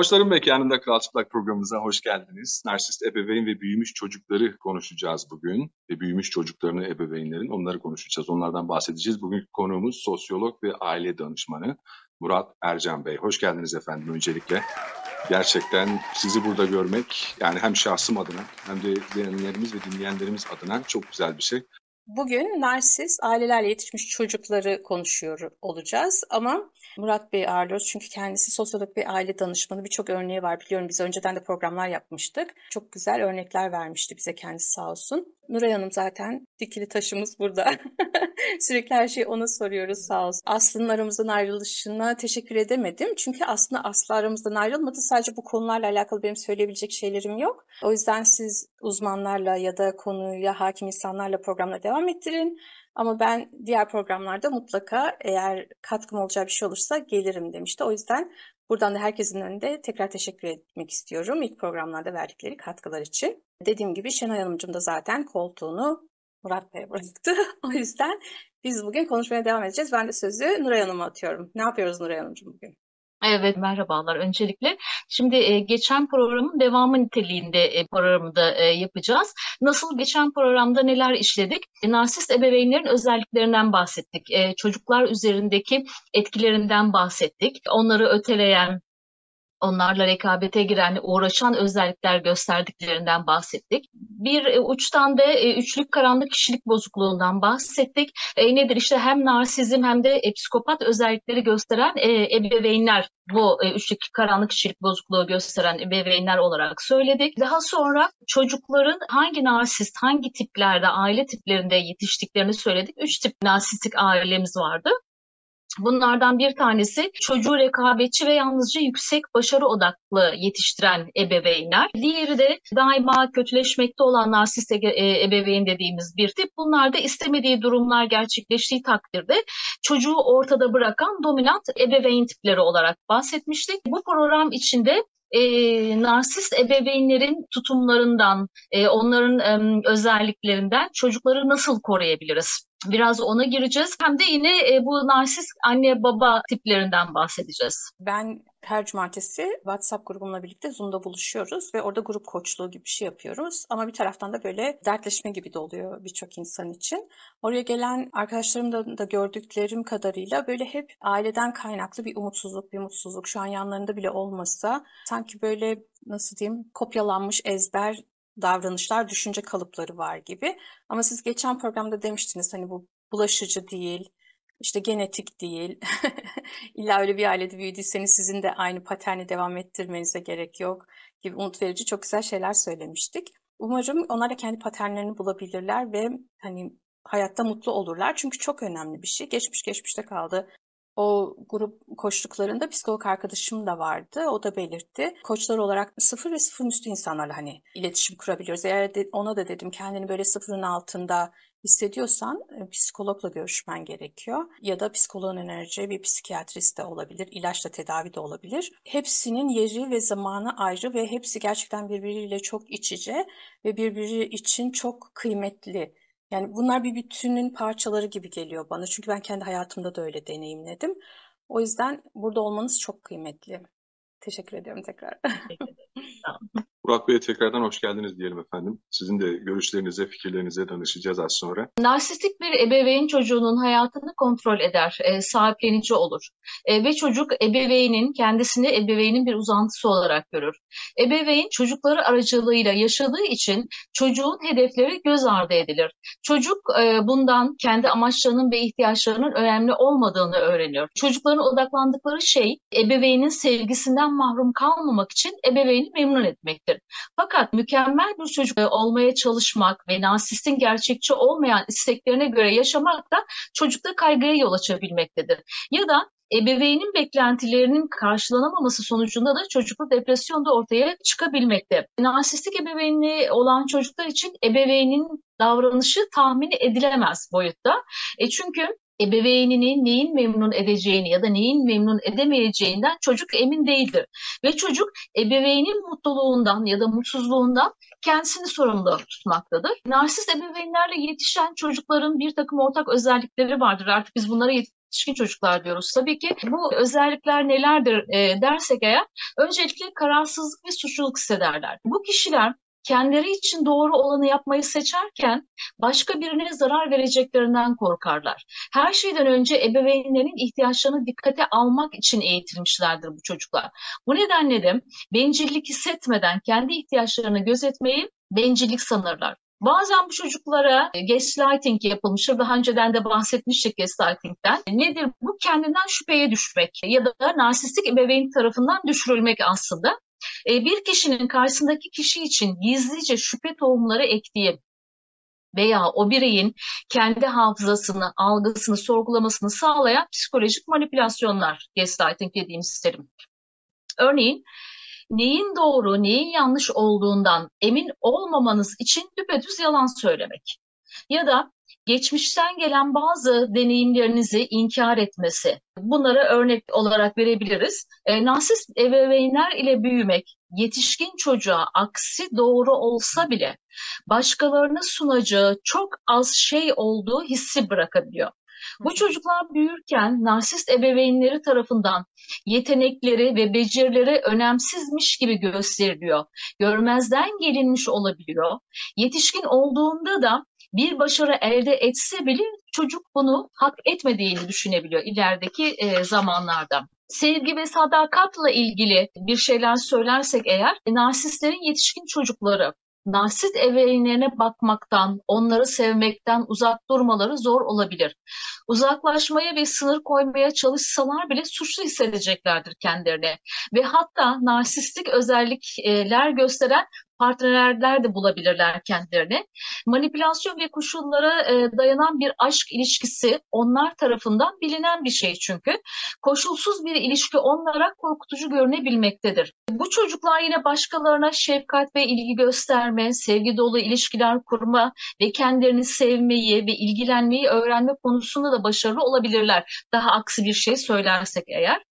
Koçların Mekanı'nda Kral Çıplak programımıza hoş geldiniz. Narsist ebeveyn ve büyümüş çocukları konuşacağız bugün. Ve büyümüş çocuklarını ebeveynlerin onları konuşacağız. Onlardan bahsedeceğiz. Bugünkü konuğumuz sosyolog ve aile danışmanı Murat Ercan Bey. Hoş geldiniz efendim öncelikle. Gerçekten sizi burada görmek yani hem şahsım adına hem de dinleyenlerimiz ve dinleyenlerimiz adına çok güzel bir şey. Bugün narsist ailelerle yetişmiş çocukları konuşuyor olacağız ama Murat Bey ağırlıyoruz çünkü kendisi sosyolog ve aile danışmanı birçok örneği var biliyorum biz önceden de programlar yapmıştık. Çok güzel örnekler vermişti bize kendisi sağ olsun. Nuray Hanım zaten dikili taşımız burada. Sürekli her şeyi ona soruyoruz sağ olsun. Aslı'nın aramızdan ayrılışına teşekkür edemedim. Çünkü aslında Aslı aramızdan ayrılmadı. Sadece bu konularla alakalı benim söyleyebilecek şeylerim yok. O yüzden siz uzmanlarla ya da konuya hakim insanlarla programla devam ettirin. Ama ben diğer programlarda mutlaka eğer katkım olacağı bir şey olursa gelirim demişti. O yüzden buradan da herkesin önünde tekrar teşekkür etmek istiyorum ilk programlarda verdikleri katkılar için. Dediğim gibi Şenay Hanımcığım da zaten koltuğunu Murat Bey bıraktı. o yüzden biz bugün konuşmaya devam edeceğiz. Ben de sözü Nuray Hanım'a atıyorum. Ne yapıyoruz Nuray Hanımcığım bugün? Evet, merhabalar öncelikle. Şimdi e, geçen programın devamı niteliğinde e, programı da e, yapacağız. Nasıl geçen programda neler işledik? E, narsist ebeveynlerin özelliklerinden bahsettik. E, çocuklar üzerindeki etkilerinden bahsettik. Onları öteleyen, onlarla rekabete giren, uğraşan özellikler gösterdiklerinden bahsettik. Bir e, uçtan da e, üçlük karanlık kişilik bozukluğundan bahsettik. E, nedir işte hem narsizm hem de e, psikopat özellikleri gösteren e, ebeveynler bu e, üçlük karanlık kişilik bozukluğu gösteren ebeveynler olarak söyledik. Daha sonra çocukların hangi narsist, hangi tiplerde, aile tiplerinde yetiştiklerini söyledik. Üç tip narsistik ailemiz vardı. Bunlardan bir tanesi çocuğu rekabetçi ve yalnızca yüksek başarı odaklı yetiştiren ebeveynler. Diğeri de daima kötüleşmekte olan narsist e, ebeveyn dediğimiz bir tip. Bunlar da istemediği durumlar gerçekleştiği takdirde çocuğu ortada bırakan dominant ebeveyn tipleri olarak bahsetmiştik. Bu program içinde e, narsist ebeveynlerin tutumlarından, e, onların e, özelliklerinden çocukları nasıl koruyabiliriz? Biraz ona gireceğiz. Hem de yine e, bu narsist anne baba tiplerinden bahsedeceğiz. Ben her cumartesi WhatsApp grubumla birlikte Zoom'da buluşuyoruz ve orada grup koçluğu gibi bir şey yapıyoruz. Ama bir taraftan da böyle dertleşme gibi de oluyor birçok insan için. Oraya gelen arkadaşlarımda da gördüklerim kadarıyla böyle hep aileden kaynaklı bir umutsuzluk, bir mutsuzluk şu an yanlarında bile olmasa sanki böyle nasıl diyeyim kopyalanmış ezber davranışlar, düşünce kalıpları var gibi. Ama siz geçen programda demiştiniz hani bu bulaşıcı değil, işte genetik değil. İlla öyle bir ailede büyüdüyseniz sizin de aynı paterni devam ettirmenize gerek yok gibi umut verici çok güzel şeyler söylemiştik. Umarım onlar da kendi paternlerini bulabilirler ve hani hayatta mutlu olurlar. Çünkü çok önemli bir şey. Geçmiş geçmişte kaldı. O grup koçluklarında psikolog arkadaşım da vardı. O da belirtti. Koçlar olarak sıfır ve sıfır üstü insanlarla hani iletişim kurabiliyoruz. Eğer de, ona da dedim kendini böyle sıfırın altında hissediyorsan e, psikologla görüşmen gerekiyor. Ya da psikoloğun enerji bir psikiyatrist de olabilir, ilaçla tedavi de olabilir. Hepsinin yeri ve zamanı ayrı ve hepsi gerçekten birbiriyle çok iç içe ve birbiri için çok kıymetli. Yani bunlar bir bütünün parçaları gibi geliyor bana. Çünkü ben kendi hayatımda da öyle deneyimledim. O yüzden burada olmanız çok kıymetli. Teşekkür ediyorum tekrar. Burak Bey'e tekrardan hoş geldiniz diyelim efendim. Sizin de görüşlerinize, fikirlerinize danışacağız az sonra. Narsistik bir ebeveyn çocuğunun hayatını kontrol eder, e, sahiplenici olur. E, ve çocuk ebeveynin kendisini ebeveynin bir uzantısı olarak görür. Ebeveyn çocukları aracılığıyla yaşadığı için çocuğun hedefleri göz ardı edilir. Çocuk e, bundan kendi amaçlarının ve ihtiyaçlarının önemli olmadığını öğreniyor. Çocukların odaklandıkları şey ebeveynin sevgisinden mahrum kalmamak için ebeveyni memnun etmektir. Fakat mükemmel bir çocuk olmaya çalışmak ve narsistin gerçekçi olmayan isteklerine göre yaşamak da çocukta kaygıya yol açabilmektedir. Ya da ebeveynin beklentilerinin karşılanamaması sonucunda da çocuklu depresyon da ortaya çıkabilmekte. Narsistik ebeveynli olan çocuklar için ebeveynin davranışı tahmin edilemez boyutta. E çünkü ebeveyninin neyin memnun edeceğini ya da neyin memnun edemeyeceğinden çocuk emin değildir. Ve çocuk ebeveynin mutluluğundan ya da mutsuzluğundan kendisini sorumlu tutmaktadır. Narsist ebeveynlerle yetişen çocukların bir takım ortak özellikleri vardır. Artık biz bunlara yetişkin çocuklar diyoruz. Tabii ki bu özellikler nelerdir e, dersek eğer öncelikle kararsızlık ve suçluluk hissederler. Bu kişiler kendileri için doğru olanı yapmayı seçerken başka birine zarar vereceklerinden korkarlar. Her şeyden önce ebeveynlerin ihtiyaçlarını dikkate almak için eğitilmişlerdir bu çocuklar. Bu nedenle de bencillik hissetmeden kendi ihtiyaçlarını gözetmeyi bencillik sanırlar. Bazen bu çocuklara gaslighting yapılmıştır. Daha önceden de bahsetmiştik gaslighting'den. Nedir bu? Kendinden şüpheye düşmek ya da narsistik ebeveyn tarafından düşürülmek aslında. E, bir kişinin karşısındaki kişi için gizlice şüphe tohumları ektiği veya o bireyin kendi hafızasını, algısını, sorgulamasını sağlayan psikolojik manipülasyonlar gaslighting dediğimiz terim. Örneğin neyin doğru, neyin yanlış olduğundan emin olmamanız için düpedüz yalan söylemek. Ya da geçmişten gelen bazı deneyimlerinizi inkar etmesi. Bunları örnek olarak verebiliriz. E, narsist ebeveynler ile büyümek yetişkin çocuğa aksi doğru olsa bile başkalarına sunacağı çok az şey olduğu hissi bırakabiliyor. Bu çocuklar büyürken narsist ebeveynleri tarafından yetenekleri ve becerileri önemsizmiş gibi gösteriliyor. Görmezden gelinmiş olabiliyor. Yetişkin olduğunda da bir başarı elde etse bile çocuk bunu hak etmediğini düşünebiliyor ilerideki e, zamanlarda. Sevgi ve sadakatla ilgili bir şeyler söylersek eğer, narsistlerin yetişkin çocukları narsist ebeveynlerine bakmaktan, onları sevmekten uzak durmaları zor olabilir. Uzaklaşmaya ve sınır koymaya çalışsalar bile suçlu hissedeceklerdir kendilerine. Ve hatta narsistik özellikler gösteren partnerler de bulabilirler kendilerine. Manipülasyon ve koşullara e, dayanan bir aşk ilişkisi onlar tarafından bilinen bir şey çünkü. Koşulsuz bir ilişki onlara korkutucu görünebilmektedir. Bu çocuklar yine başkalarına şefkat ve ilgi gösterme, sevgi dolu ilişkiler kurma ve kendilerini sevmeyi ve ilgilenmeyi öğrenme konusunda da başarılı olabilirler. Daha aksi bir şey söylersek eğer.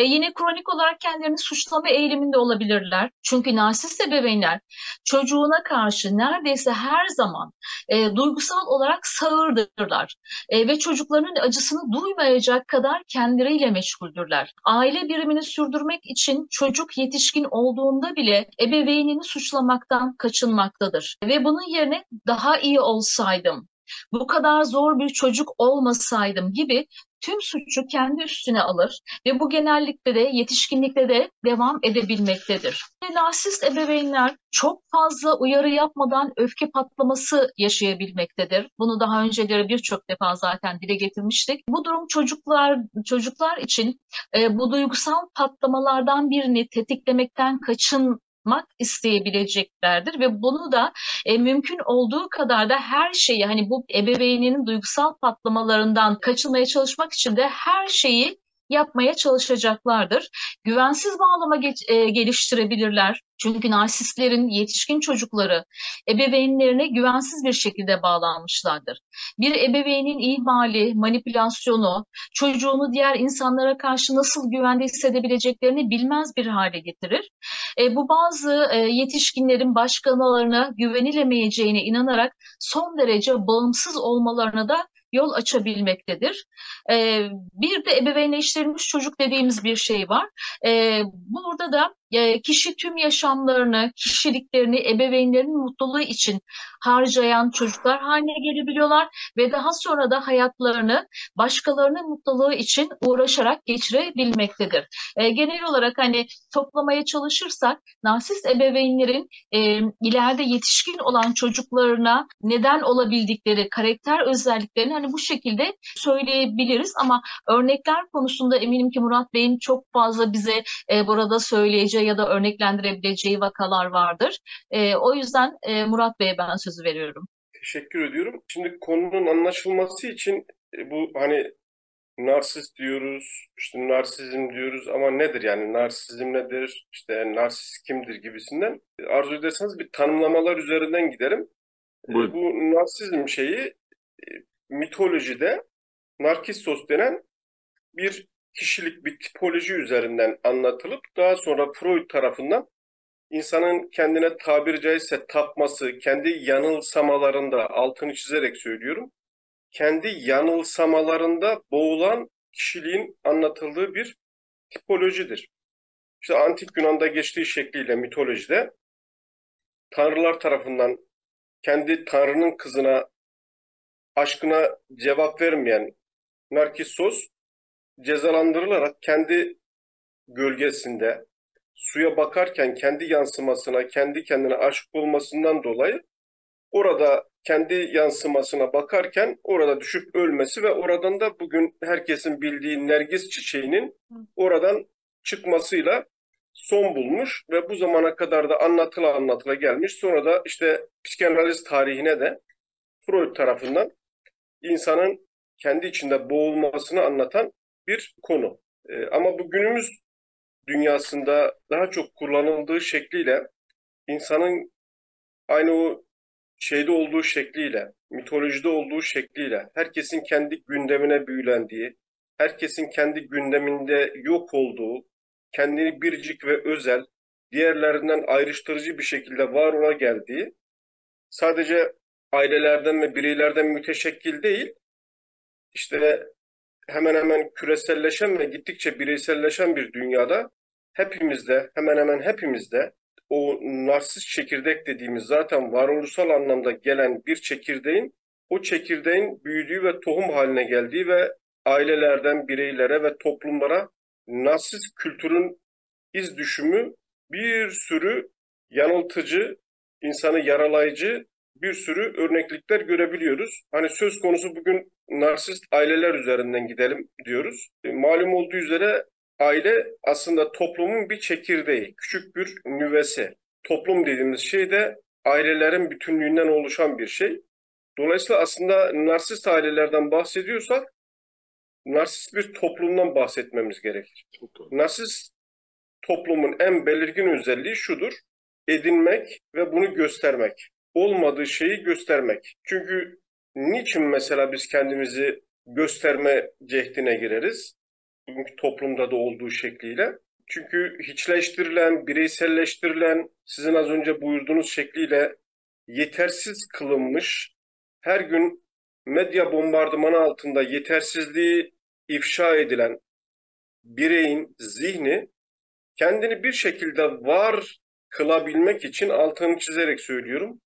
E, yine kronik olarak kendilerini suçlama eğiliminde olabilirler. Çünkü narsist ebeveynler çocuğuna karşı neredeyse her zaman e, duygusal olarak sağırdırlar. E, ve çocuklarının acısını duymayacak kadar kendileriyle meşguldürler. Aile birimini sürdürmek için çocuk yetişkin olduğunda bile ebeveynini suçlamaktan kaçınmaktadır. Ve bunun yerine daha iyi olsaydım, bu kadar zor bir çocuk olmasaydım gibi tüm suçu kendi üstüne alır ve bu genellikle de yetişkinlikte de devam edebilmektedir. Narsist ebeveynler çok fazla uyarı yapmadan öfke patlaması yaşayabilmektedir. Bunu daha önceleri birçok defa zaten dile getirmiştik. Bu durum çocuklar çocuklar için e, bu duygusal patlamalardan birini tetiklemekten kaçın yapmak isteyebileceklerdir ve bunu da e, mümkün olduğu kadar da her şeyi hani bu ebeveyninin duygusal patlamalarından kaçınmaya çalışmak için de her şeyi yapmaya çalışacaklardır. Güvensiz bağlama geç, e, geliştirebilirler. Çünkü narsistlerin yetişkin çocukları ebeveynlerine güvensiz bir şekilde bağlanmışlardır. Bir ebeveynin ihmali, manipülasyonu, çocuğunu diğer insanlara karşı nasıl güvende hissedebileceklerini bilmez bir hale getirir. E, bu bazı e, yetişkinlerin başkalarına güvenilemeyeceğine inanarak son derece bağımsız olmalarına da yol açabilmektedir. E, bir de ebeveynleştirilmiş çocuk dediğimiz bir şey var. E, burada da e, kişi tüm yaşamlarını, kişiliklerini ebeveynlerin mutluluğu için harcayan çocuklar haline gelebiliyorlar ve daha sonra da hayatlarını başkalarının mutluluğu için uğraşarak geçirebilmektedir. E, genel olarak hani toplamaya çalışırsak narsist ebeveynlerin e, ileride yetişkin olan çocuklarına neden olabildikleri karakter özelliklerini hani bu şekilde söyleyebiliriz ama örnekler konusunda eminim ki Murat Bey'in çok fazla bize e, burada söyleyeceği ya da örneklendirebileceği vakalar vardır. E, o yüzden e, Murat Bey'e ben sözü veriyorum. Teşekkür ediyorum. Şimdi konunun anlaşılması için e, bu hani narsist diyoruz, işte narsizm diyoruz ama nedir yani narsizm nedir, işte narsist kimdir gibisinden arzu ederseniz bir tanımlamalar üzerinden giderim. E, Buyurun. Bu narsizm şeyi e, mitolojide Narkissos denen bir kişilik, bir tipoloji üzerinden anlatılıp daha sonra Freud tarafından insanın kendine tabiri caizse tapması, kendi yanılsamalarında altını çizerek söylüyorum, kendi yanılsamalarında boğulan kişiliğin anlatıldığı bir tipolojidir. İşte antik Yunan'da geçtiği şekliyle mitolojide tanrılar tarafından kendi tanrının kızına aşkına cevap vermeyen Narkissos cezalandırılarak kendi gölgesinde suya bakarken kendi yansımasına, kendi kendine aşık olmasından dolayı orada kendi yansımasına bakarken orada düşüp ölmesi ve oradan da bugün herkesin bildiği nergis çiçeğinin oradan çıkmasıyla son bulmuş ve bu zamana kadar da anlatıla anlatıla gelmiş. Sonra da işte psikanaliz tarihine de Freud tarafından insanın kendi içinde boğulmasını anlatan bir konu. Ee, ama bu günümüz dünyasında daha çok kullanıldığı şekliyle insanın aynı o şeyde olduğu şekliyle, mitolojide olduğu şekliyle, herkesin kendi gündemine büyülendiği, herkesin kendi gündeminde yok olduğu, kendini biricik ve özel, diğerlerinden ayrıştırıcı bir şekilde var ola geldiği, sadece ailelerden ve bireylerden müteşekkil değil, işte hemen hemen küreselleşen ve gittikçe bireyselleşen bir dünyada hepimizde, hemen hemen hepimizde o narsist çekirdek dediğimiz zaten varoluşsal anlamda gelen bir çekirdeğin o çekirdeğin büyüdüğü ve tohum haline geldiği ve ailelerden bireylere ve toplumlara narsist kültürün iz düşümü bir sürü yanıltıcı, insanı yaralayıcı bir sürü örneklikler görebiliyoruz. Hani söz konusu bugün narsist aileler üzerinden gidelim diyoruz. E, malum olduğu üzere aile aslında toplumun bir çekirdeği, küçük bir nüvesi. Toplum dediğimiz şey de ailelerin bütünlüğünden oluşan bir şey. Dolayısıyla aslında narsist ailelerden bahsediyorsak narsist bir toplumdan bahsetmemiz gerekir. Narsist toplumun en belirgin özelliği şudur. Edinmek ve bunu göstermek. Olmadığı şeyi göstermek. Çünkü niçin mesela biz kendimizi gösterme cehdine gireriz? Bugünkü toplumda da olduğu şekliyle. Çünkü hiçleştirilen, bireyselleştirilen, sizin az önce buyurduğunuz şekliyle yetersiz kılınmış, her gün medya bombardımanı altında yetersizliği ifşa edilen bireyin zihni kendini bir şekilde var kılabilmek için altını çizerek söylüyorum.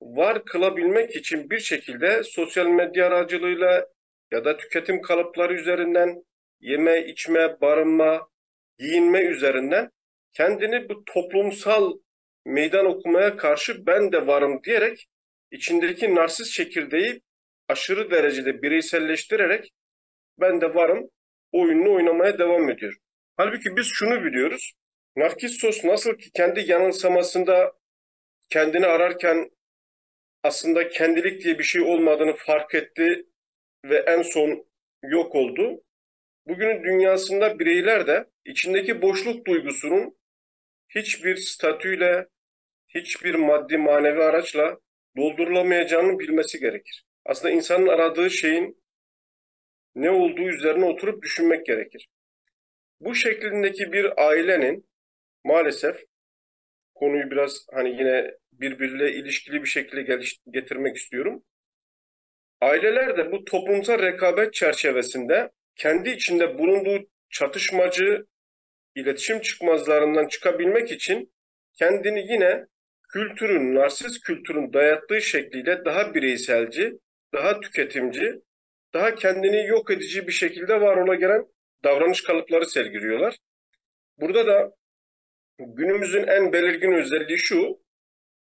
Var kılabilmek için bir şekilde sosyal medya aracılığıyla ya da tüketim kalıpları üzerinden yeme, içme, barınma, giyinme üzerinden kendini bu toplumsal meydan okumaya karşı ben de varım diyerek içindeki narsist çekirdeği aşırı derecede bireyselleştirerek ben de varım oyununu oynamaya devam ediyor. Halbuki biz şunu biliyoruz. Narkissos nasıl ki kendi yanılsamasında kendini ararken aslında kendilik diye bir şey olmadığını fark etti ve en son yok oldu. Bugünün dünyasında bireyler de içindeki boşluk duygusunun hiçbir statüyle, hiçbir maddi manevi araçla doldurulamayacağını bilmesi gerekir. Aslında insanın aradığı şeyin ne olduğu üzerine oturup düşünmek gerekir. Bu şeklindeki bir ailenin maalesef konuyu biraz hani yine birbiriyle ilişkili bir şekilde getirmek istiyorum. Aileler de bu toplumsal rekabet çerçevesinde kendi içinde bulunduğu çatışmacı iletişim çıkmazlarından çıkabilmek için kendini yine kültürün, narsist kültürün dayattığı şekliyle daha bireyselci, daha tüketimci, daha kendini yok edici bir şekilde var ola gelen davranış kalıpları sergiliyorlar. Burada da günümüzün en belirgin özelliği şu,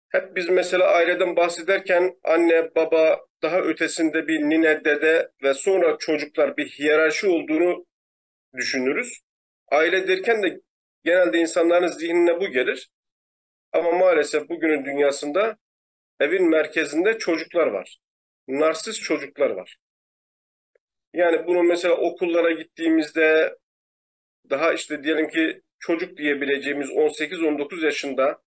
hep biz mesela aileden bahsederken anne, baba, daha ötesinde bir nine, dede ve sonra çocuklar bir hiyerarşi olduğunu düşünürüz. Aile derken de genelde insanların zihnine bu gelir. Ama maalesef bugünün dünyasında evin merkezinde çocuklar var. Narsist çocuklar var. Yani bunu mesela okullara gittiğimizde daha işte diyelim ki çocuk diyebileceğimiz 18-19 yaşında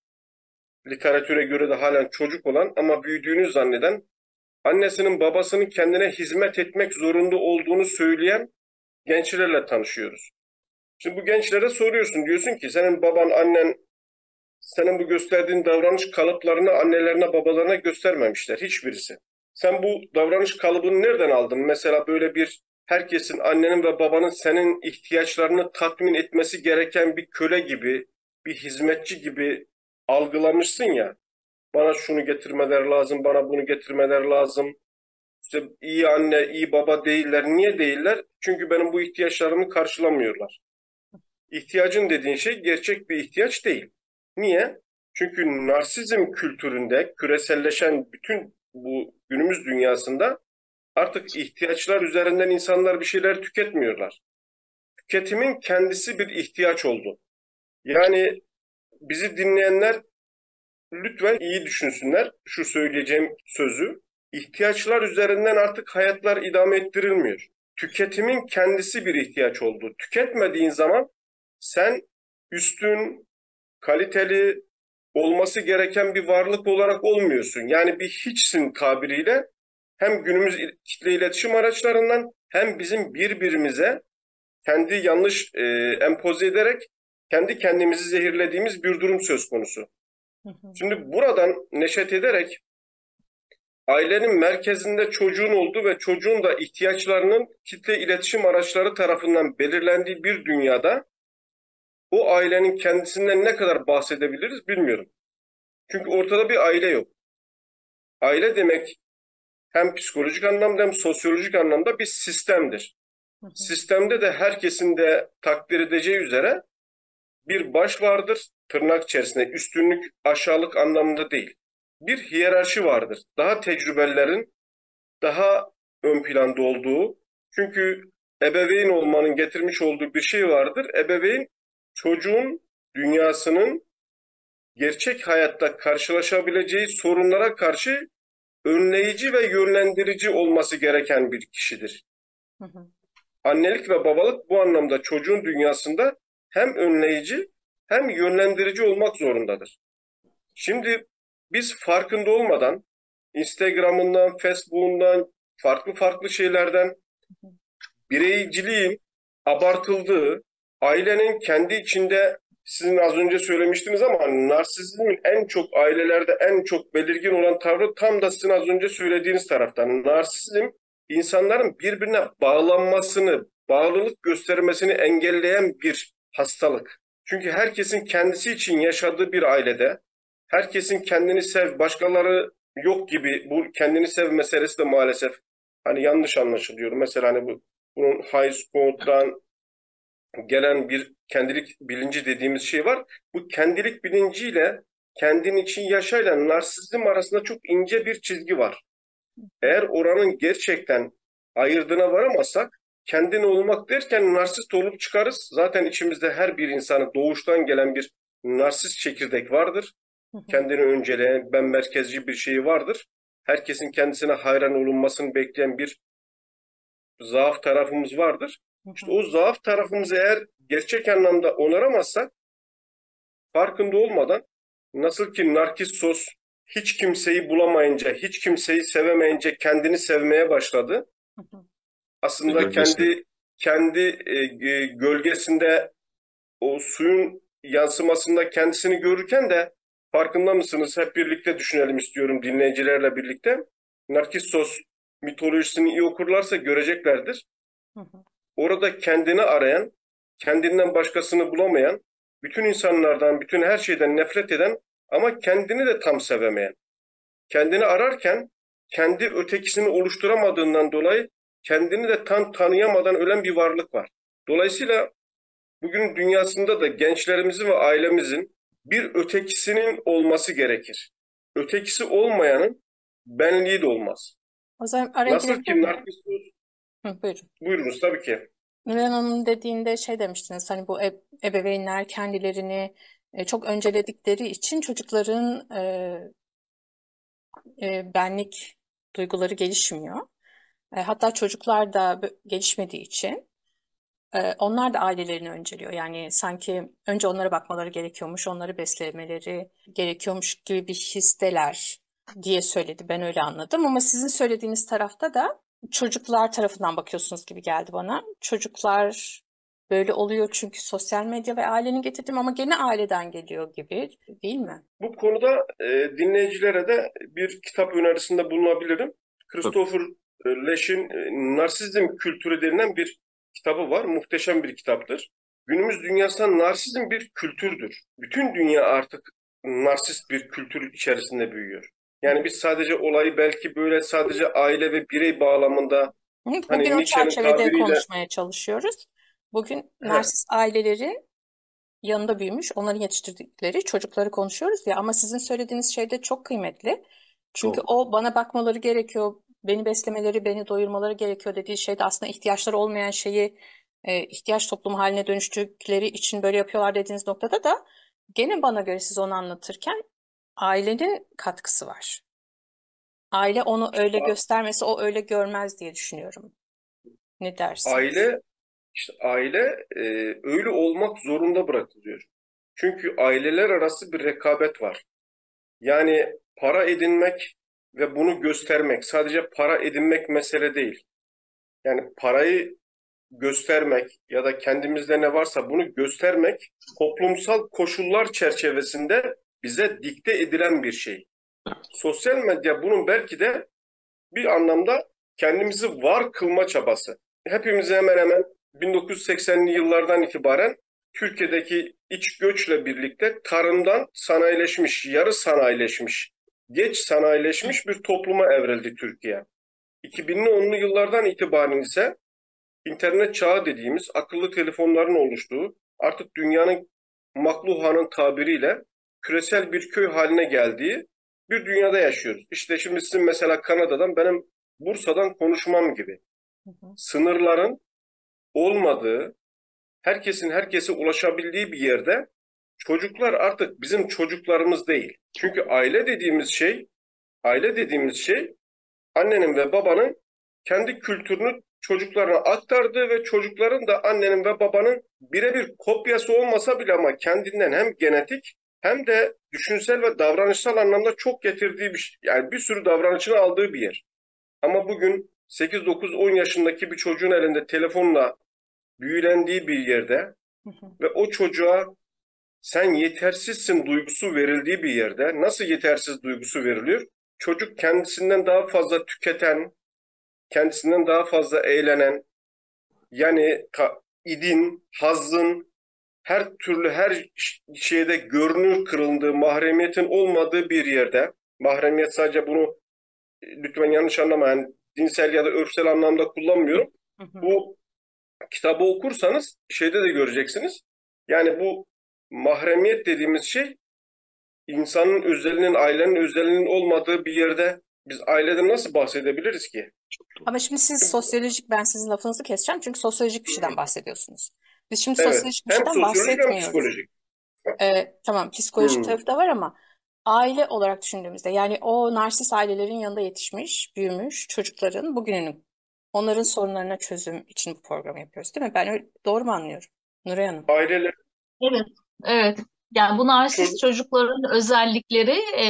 literatüre göre de halen çocuk olan ama büyüdüğünü zanneden annesinin babasının kendine hizmet etmek zorunda olduğunu söyleyen gençlerle tanışıyoruz. Şimdi bu gençlere soruyorsun diyorsun ki senin baban annen senin bu gösterdiğin davranış kalıplarını annelerine babalarına göstermemişler hiçbirisi. Sen bu davranış kalıbını nereden aldın? Mesela böyle bir herkesin annenin ve babanın senin ihtiyaçlarını tatmin etmesi gereken bir köle gibi, bir hizmetçi gibi algılamışsın ya. Bana şunu getirmeler lazım, bana bunu getirmeler lazım. İşte iyi anne, iyi baba değiller. Niye değiller? Çünkü benim bu ihtiyaçlarımı karşılamıyorlar. İhtiyacın dediğin şey gerçek bir ihtiyaç değil. Niye? Çünkü narsizm kültüründe küreselleşen bütün bu günümüz dünyasında artık ihtiyaçlar üzerinden insanlar bir şeyler tüketmiyorlar. Tüketimin kendisi bir ihtiyaç oldu. Yani bizi dinleyenler lütfen iyi düşünsünler şu söyleyeceğim sözü. İhtiyaçlar üzerinden artık hayatlar idame ettirilmiyor. Tüketimin kendisi bir ihtiyaç oldu. Tüketmediğin zaman sen üstün, kaliteli, olması gereken bir varlık olarak olmuyorsun. Yani bir hiçsin tabiriyle hem günümüz kitle iletişim araçlarından hem bizim birbirimize kendi yanlış e, empoze ederek kendi kendimizi zehirlediğimiz bir durum söz konusu. Şimdi buradan neşet ederek ailenin merkezinde çocuğun olduğu ve çocuğun da ihtiyaçlarının kitle iletişim araçları tarafından belirlendiği bir dünyada o ailenin kendisinden ne kadar bahsedebiliriz bilmiyorum. Çünkü ortada bir aile yok. Aile demek hem psikolojik anlamda hem sosyolojik anlamda bir sistemdir. Sistemde de herkesin de takdir edeceği üzere bir baş vardır tırnak içerisinde üstünlük aşağılık anlamında değil. Bir hiyerarşi vardır. Daha tecrübelerin daha ön planda olduğu çünkü ebeveyn olmanın getirmiş olduğu bir şey vardır. Ebeveyn çocuğun dünyasının gerçek hayatta karşılaşabileceği sorunlara karşı önleyici ve yönlendirici olması gereken bir kişidir. Hı hı. Annelik ve babalık bu anlamda çocuğun dünyasında hem önleyici hem yönlendirici olmak zorundadır. Şimdi biz farkında olmadan Instagram'ından, Facebook'undan, farklı farklı şeylerden bireyciliğin abartıldığı, ailenin kendi içinde sizin az önce söylemiştiniz ama narsizmin en çok ailelerde en çok belirgin olan tavrı tam da sizin az önce söylediğiniz taraftan. Narsizm insanların birbirine bağlanmasını, bağlılık göstermesini engelleyen bir hastalık. Çünkü herkesin kendisi için yaşadığı bir ailede, herkesin kendini sev, başkaları yok gibi bu kendini sev meselesi de maalesef hani yanlış anlaşılıyor. Mesela hani bu bunun high school'dan gelen bir kendilik bilinci dediğimiz şey var. Bu kendilik bilinciyle kendin için yaşayla narsizm arasında çok ince bir çizgi var. Eğer oranın gerçekten ayırdığına varamazsak kendin olmak derken narsist olup çıkarız. Zaten içimizde her bir insanı doğuştan gelen bir narsist çekirdek vardır. Kendini önceleyen, ben merkezci bir şeyi vardır. Herkesin kendisine hayran olunmasını bekleyen bir zaaf tarafımız vardır. İşte o zaaf tarafımızı eğer gerçek anlamda onaramazsak farkında olmadan nasıl ki Narkissos hiç kimseyi bulamayınca, hiç kimseyi sevemeyince kendini sevmeye başladı. Aslında kendi kendi e, e, gölgesinde o suyun yansımasında kendisini görürken de farkında mısınız? Hep birlikte düşünelim istiyorum dinleyicilerle birlikte. Narkissos mitolojisini iyi okurlarsa göreceklerdir. Orada kendini arayan, kendinden başkasını bulamayan, bütün insanlardan, bütün her şeyden nefret eden ama kendini de tam sevemeyen. Kendini ararken kendi ötekisini oluşturamadığından dolayı kendini de tam tanıyamadan ölen bir varlık var. Dolayısıyla bugün dünyasında da gençlerimizin ve ailemizin bir ötekisinin olması gerekir. Ötekisi olmayanın benliği de olmaz. O zaman araya Nasıl ki Narkissus Hı, buyurun. Buyurunuz tabii ki. Nurhan Hanım dediğinde şey demiştiniz hani bu e ebeveynler kendilerini e, çok önceledikleri için çocukların e, e, benlik duyguları gelişmiyor. E, hatta çocuklar da gelişmediği için e, onlar da ailelerini önceliyor. Yani sanki önce onlara bakmaları gerekiyormuş, onları beslemeleri gerekiyormuş gibi bir histeler. diye söyledi. Ben öyle anladım ama sizin söylediğiniz tarafta da çocuklar tarafından bakıyorsunuz gibi geldi bana. Çocuklar böyle oluyor çünkü sosyal medya ve ailenin getirdim ama gene aileden geliyor gibi değil mi? Bu konuda e, dinleyicilere de bir kitap önerisinde bulunabilirim. Christopher Leş'in e, Narsizm Kültürü denilen bir kitabı var. Muhteşem bir kitaptır. Günümüz dünyasında narsizm bir kültürdür. Bütün dünya artık narsist bir kültür içerisinde büyüyor. Yani biz sadece olayı belki böyle sadece aile ve birey bağlamında Bugün Hani o çerçevede tabiriyle- konuşmaya çalışıyoruz. Bugün narsist ailelerin yanında büyümüş, onların yetiştirdikleri çocukları konuşuyoruz ya ama sizin söylediğiniz şey de çok kıymetli. Çünkü Çok. o bana bakmaları gerekiyor, beni beslemeleri, beni doyurmaları gerekiyor dediği şey de aslında ihtiyaçları olmayan şeyi e, ihtiyaç toplumu haline dönüştürdükleri için böyle yapıyorlar dediğiniz noktada da gene bana göre siz onu anlatırken ailenin katkısı var. Aile onu öyle göstermesi o öyle görmez diye düşünüyorum. Ne dersiniz? aile işte aile e, öyle olmak zorunda bırakılıyor. Çünkü aileler arası bir rekabet var. Yani para edinmek ve bunu göstermek sadece para edinmek mesele değil. Yani parayı göstermek ya da kendimizde ne varsa bunu göstermek toplumsal koşullar çerçevesinde bize dikte edilen bir şey. Sosyal medya bunun belki de bir anlamda kendimizi var kılma çabası. Hepimiz hemen hemen 1980'li yıllardan itibaren Türkiye'deki iç göçle birlikte tarımdan sanayileşmiş, yarı sanayileşmiş, geç sanayileşmiş bir topluma evrildi Türkiye. 2000'li 10'lu yıllardan itibaren ise internet çağı dediğimiz akıllı telefonların oluştuğu, artık dünyanın makluhanın tabiriyle küresel bir köy haline geldiği bir dünyada yaşıyoruz. İşte şimdi sizin mesela Kanada'dan benim Bursa'dan konuşmam gibi. Sınırların olmadığı, herkesin herkese ulaşabildiği bir yerde çocuklar artık bizim çocuklarımız değil. Çünkü aile dediğimiz şey, aile dediğimiz şey annenin ve babanın kendi kültürünü çocuklarına aktardığı ve çocukların da annenin ve babanın birebir kopyası olmasa bile ama kendinden hem genetik hem de düşünsel ve davranışsal anlamda çok getirdiği bir şey. Yani bir sürü davranışını aldığı bir yer. Ama bugün 8, 9, 10 yaşındaki bir çocuğun elinde telefonla büyülendiği bir yerde ve o çocuğa sen yetersizsin duygusu verildiği bir yerde nasıl yetersiz duygusu veriliyor? Çocuk kendisinden daha fazla tüketen, kendisinden daha fazla eğlenen, yani idin, hazzın, her türlü her şeyde görünür kırıldığı, mahremiyetin olmadığı bir yerde, mahremiyet sadece bunu e, lütfen yanlış anlamayın, dinsel ya da örfsel anlamda kullanmıyorum. Hı hı. Bu kitabı okursanız şeyde de göreceksiniz. Yani bu mahremiyet dediğimiz şey insanın özelinin, ailenin özelinin olmadığı bir yerde biz aileden nasıl bahsedebiliriz ki? Ama şimdi siz sosyolojik, ben sizin lafınızı keseceğim çünkü sosyolojik bir şeyden bahsediyorsunuz. Biz şimdi Evet, sosyolojik bir hem şeyden sosyolojik hem bahsetmiyoruz. psikolojik. Ee, tamam psikolojik Hmm. tarafı da var ama aile olarak düşündüğümüzde yani o narsist ailelerin yanında yetişmiş, büyümüş çocukların bugününün onların sorunlarına çözüm için bu programı yapıyoruz değil mi? Ben öyle, doğru mu anlıyorum? Nuray Hanım. Aileler Evet, evet. Yani bu narsist çocukların özellikleri e,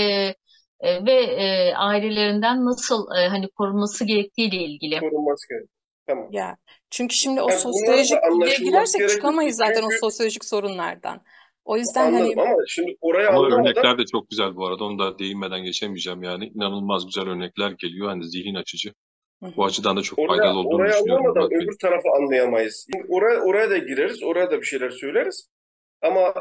e, ve e, ailelerinden nasıl e, hani korunması gerektiğiyle ilgili. korunması gerekiyor. Tamam. Ya çünkü şimdi o Yani sosyolojik bilgiye anlaşılması girersek çıkamayız ki zaten o çünkü- sosyolojik sorunlardan. O yüzden Anladım hani ama şimdi oraya Ama almadan örnekler de çok güzel bu arada. Onu da değinmeden geçemeyeceğim yani. İnanılmaz güzel örnekler geliyor. Hani zihin açıcı. Hı hı. Bu açıdan da çok oraya, faydalı olduğunu oraya düşünüyorum almadan Murat Bey. öbür tarafı anlayamayız. Şimdi oraya, oraya da gireriz, oraya da bir şeyler söyleriz. Ama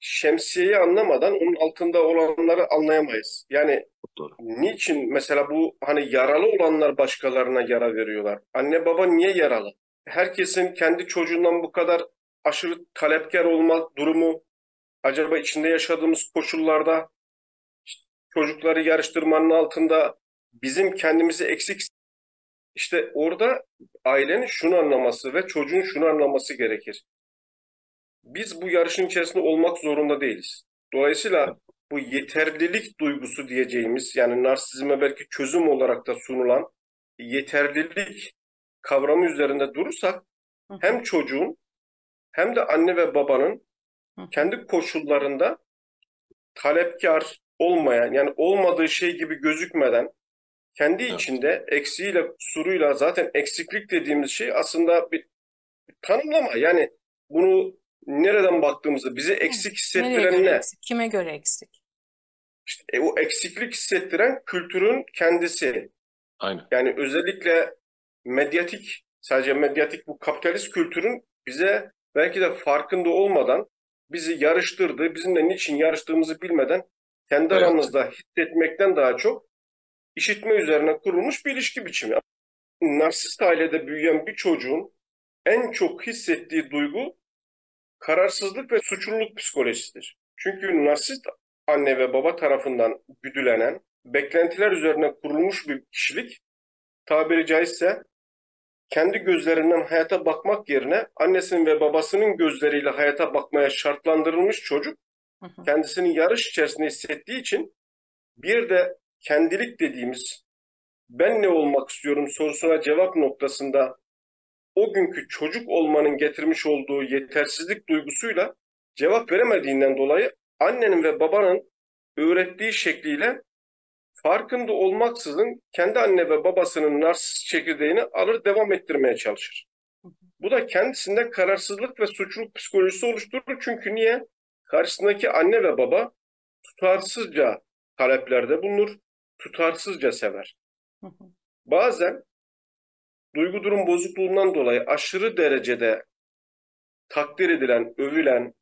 şemsiyeyi anlamadan onun altında olanları anlayamayız. Yani doğru. niçin mesela bu hani yaralı olanlar başkalarına yara veriyorlar? Anne baba niye yaralı? Herkesin kendi çocuğundan bu kadar aşırı talepkar olma durumu acaba içinde yaşadığımız koşullarda çocukları yarıştırmanın altında bizim kendimizi eksik işte orada ailenin şunu anlaması ve çocuğun şunu anlaması gerekir. Biz bu yarışın içerisinde olmak zorunda değiliz. Dolayısıyla bu yeterlilik duygusu diyeceğimiz yani narsizme belki çözüm olarak da sunulan yeterlilik kavramı üzerinde durursak hem çocuğun hem de anne ve babanın kendi koşullarında talepkar, olmayan yani olmadığı şey gibi gözükmeden kendi içinde eksiğiyle kusuruyla zaten eksiklik dediğimiz şey aslında bir tanımlama. Yani bunu nereden baktığımızda bizi eksik hissettiren ne? eksik? Kime göre eksik? İşte, e, o eksiklik hissettiren kültürün kendisi. Aynen. Yani özellikle medyatik, sadece medyatik bu kapitalist kültürün bize belki de farkında olmadan bizi yarıştırdığı, bizimle niçin yarıştığımızı bilmeden kendi Evet. aramızda hissetmekten daha çok işitme üzerine kurulmuş bir ilişki biçimi. Narsist ailede büyüyen bir çocuğun en çok hissettiği duygu kararsızlık ve suçluluk psikolojisidir. Çünkü narsist anne ve baba tarafından güdülenen, beklentiler üzerine kurulmuş bir kişilik tabiri caizse kendi gözlerinden hayata bakmak yerine annesinin ve babasının gözleriyle hayata bakmaya şartlandırılmış çocuk Hı hı. kendisini yarış içerisinde hissettiği için bir de kendilik dediğimiz ben ne olmak istiyorum sorusuna cevap noktasında o günkü çocuk olmanın getirmiş olduğu yetersizlik duygusuyla cevap veremediğinden dolayı annenin ve babanın öğrettiği şekliyle farkında olmaksızın kendi anne ve babasının narsist çekirdeğini alır devam ettirmeye çalışır. Bu da kendisinde kararsızlık ve suçluluk psikolojisi oluşturur. Çünkü niye? Karşısındaki anne ve baba tutarsızca taleplerde bulunur, tutarsızca sever. Bazen duygu durum bozukluğundan dolayı aşırı derecede takdir edilen, övülen,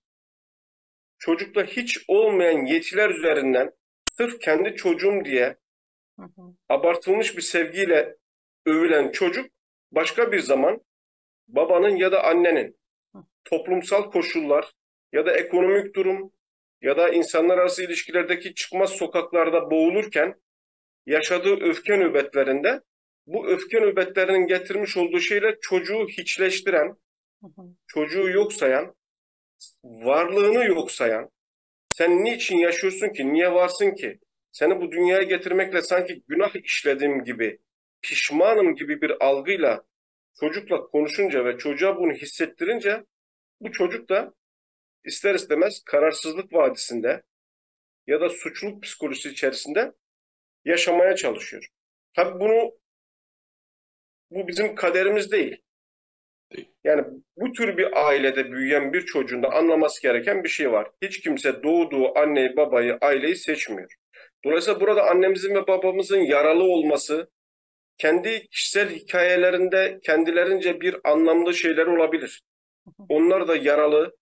çocukta hiç olmayan yetiler üzerinden sırf kendi çocuğum diye Hı hı. abartılmış bir sevgiyle övülen çocuk başka bir zaman babanın ya da annenin toplumsal koşullar ya da ekonomik durum ya da insanlar arası ilişkilerdeki çıkmaz sokaklarda boğulurken yaşadığı öfke nöbetlerinde bu öfke nöbetlerinin getirmiş olduğu şeyle çocuğu hiçleştiren, çocuğu yok sayan, varlığını yok sayan, sen niçin yaşıyorsun ki, niye varsın ki? Seni bu dünyaya getirmekle sanki günah işledim gibi, pişmanım gibi bir algıyla çocukla konuşunca ve çocuğa bunu hissettirince bu çocuk da ister istemez kararsızlık vadisinde ya da suçluluk psikolojisi içerisinde yaşamaya çalışıyor. Tabii bunu bu bizim kaderimiz değil. Değil. Yani bu tür bir ailede büyüyen bir çocuğun da anlaması gereken bir şey var. Hiç kimse doğduğu anneyi, babayı, aileyi seçmiyor. Dolayısıyla burada annemizin ve babamızın yaralı olması, kendi kişisel hikayelerinde kendilerince bir anlamlı şeyler olabilir. Onlar da yaralı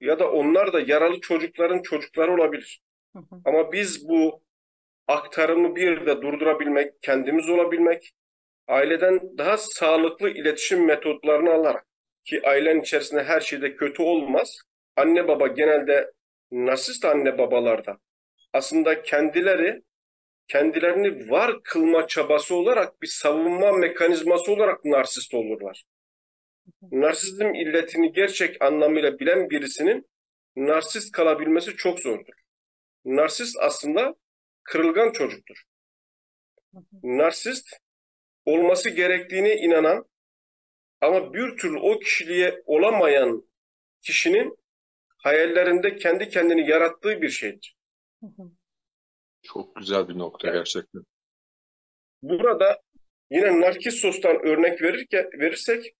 ya da onlar da yaralı çocukların çocukları olabilir. Ama biz bu aktarımı bir de durdurabilmek, kendimiz olabilmek, aileden daha sağlıklı iletişim metotlarını alarak ki ailenin içerisinde her şeyde kötü olmaz. Anne baba genelde narsist anne babalarda aslında kendileri kendilerini var kılma çabası olarak bir savunma mekanizması olarak narsist olurlar. Narsizm illetini gerçek anlamıyla bilen birisinin narsist kalabilmesi çok zordur. Narsist aslında kırılgan çocuktur. Narsist olması gerektiğine inanan ama bir türlü o kişiliğe olamayan kişinin hayallerinde kendi kendini yarattığı bir şeydir. Hı hı. Çok güzel bir nokta Evet. gerçekten. Burada yine Narkissos'tan örnek verirken, verirsek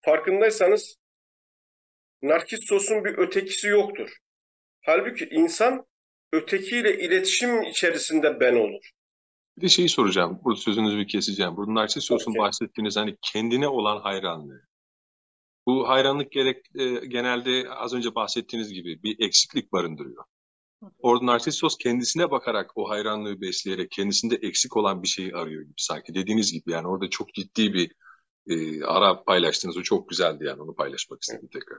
farkındaysanız Narkissos'un bir ötekisi yoktur. Halbuki insan ötekiyle iletişim içerisinde ben olur. Bir de şeyi soracağım. Burada sözünüzü bir keseceğim. Burada Narsissos'un Okey. bahsettiğiniz hani kendine olan hayranlığı. Bu hayranlık gerek e, genelde az önce bahsettiğiniz gibi bir eksiklik barındırıyor. Orada Narsissos kendisine bakarak o hayranlığı besleyerek kendisinde eksik olan bir şeyi arıyor gibi sanki. Dediğiniz gibi yani orada çok ciddi bir e, ara paylaştınız. O çok güzeldi yani onu paylaşmak istedim tekrar.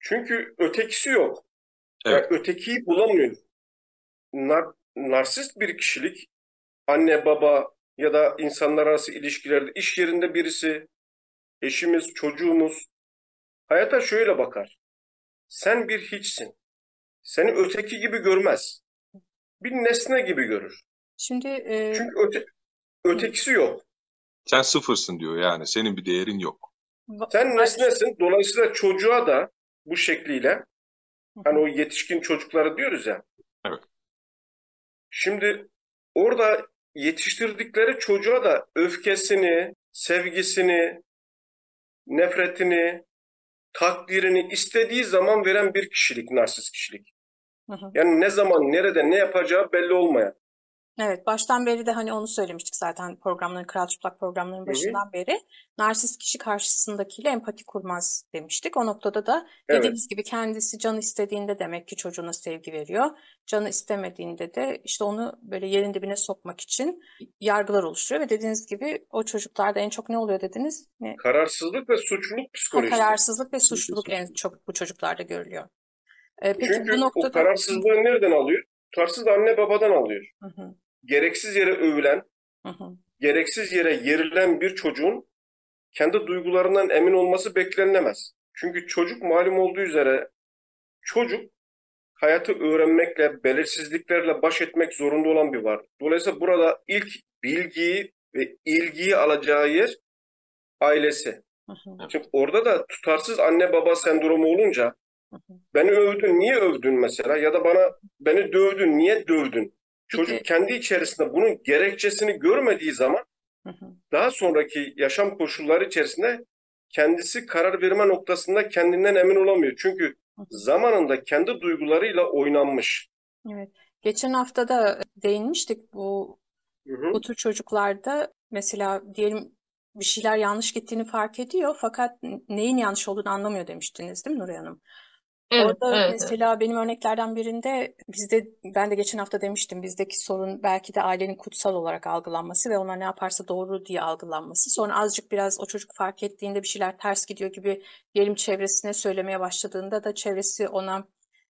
Çünkü ötekisi yok. Evet. Yani ötekiyi bulamıyor. Nar- narsist bir kişilik anne baba ya da insanlar arası ilişkilerde iş yerinde birisi, eşimiz, çocuğumuz hayata şöyle bakar. Sen bir hiçsin. Seni öteki gibi görmez. Bir nesne gibi görür. Şimdi e, Çünkü öte, ötekisi yok. Sen sıfırsın diyor yani. Senin bir değerin yok. Sen nesnesin. Dolayısıyla çocuğa da bu şekliyle hani o yetişkin çocukları diyoruz ya. Evet. Şimdi orada yetiştirdikleri çocuğa da öfkesini, sevgisini, nefretini, takdirini istediği zaman veren bir kişilik, narsist kişilik. Hı hı. Yani ne zaman, nerede, ne yapacağı belli olmayan. Evet, baştan beri de hani onu söylemiştik zaten programların, Kral Çıplak programların Hı hı. başından beri. Narsist kişi karşısındakiyle empati kurmaz demiştik. O noktada da Evet. dediğimiz gibi kendisi canı istediğinde demek ki çocuğuna sevgi veriyor. Canı istemediğinde de işte onu böyle yerin dibine sokmak için yargılar oluşturuyor ve dediğiniz gibi o çocuklarda en çok ne oluyor dediniz? Ne? Kararsızlık ve suçluluk Ha, psikolojisi. kararsızlık ve suçluluk en çok bu çocuklarda görülüyor. Ee, peki Çünkü bu o noktada kararsızlığı nereden alıyor? Tutarsız anne babadan alıyor. Hı hı, Gereksiz yere övülen, hı hı, gereksiz yere yerilen bir çocuğun kendi duygularından emin olması beklenilemez. Çünkü çocuk malum olduğu üzere çocuk hayatı öğrenmekle, belirsizliklerle baş etmek zorunda olan bir varlık. Dolayısıyla burada ilk bilgiyi ve ilgiyi alacağı yer ailesi. hı hı, Şimdi orada da tutarsız anne baba sendromu olunca hı. beni övdün, niye övdün mesela? Ya da bana beni dövdün, niye dövdün? Çocuk kendi içerisinde bunun gerekçesini görmediği zaman daha sonraki yaşam koşulları içerisinde kendisi karar verme noktasında kendinden emin olamıyor. Çünkü zamanında kendi duygularıyla oynanmış. Evet. Geçen hafta da değinmiştik bu Hı hı. bu tür çocuklarda mesela diyelim bir şeyler yanlış gittiğini fark ediyor fakat neyin yanlış olduğunu anlamıyor demiştiniz değil mi Nuray Hanım? Evet, Orada evet, evet. mesela benim örneklerden birinde bizde ben de geçen hafta demiştim bizdeki sorun belki de ailenin kutsal olarak algılanması ve ona ne yaparsa doğru diye algılanması. Sonra azıcık biraz o çocuk fark ettiğinde bir şeyler ters gidiyor gibi diyelim çevresine söylemeye başladığında da çevresi ona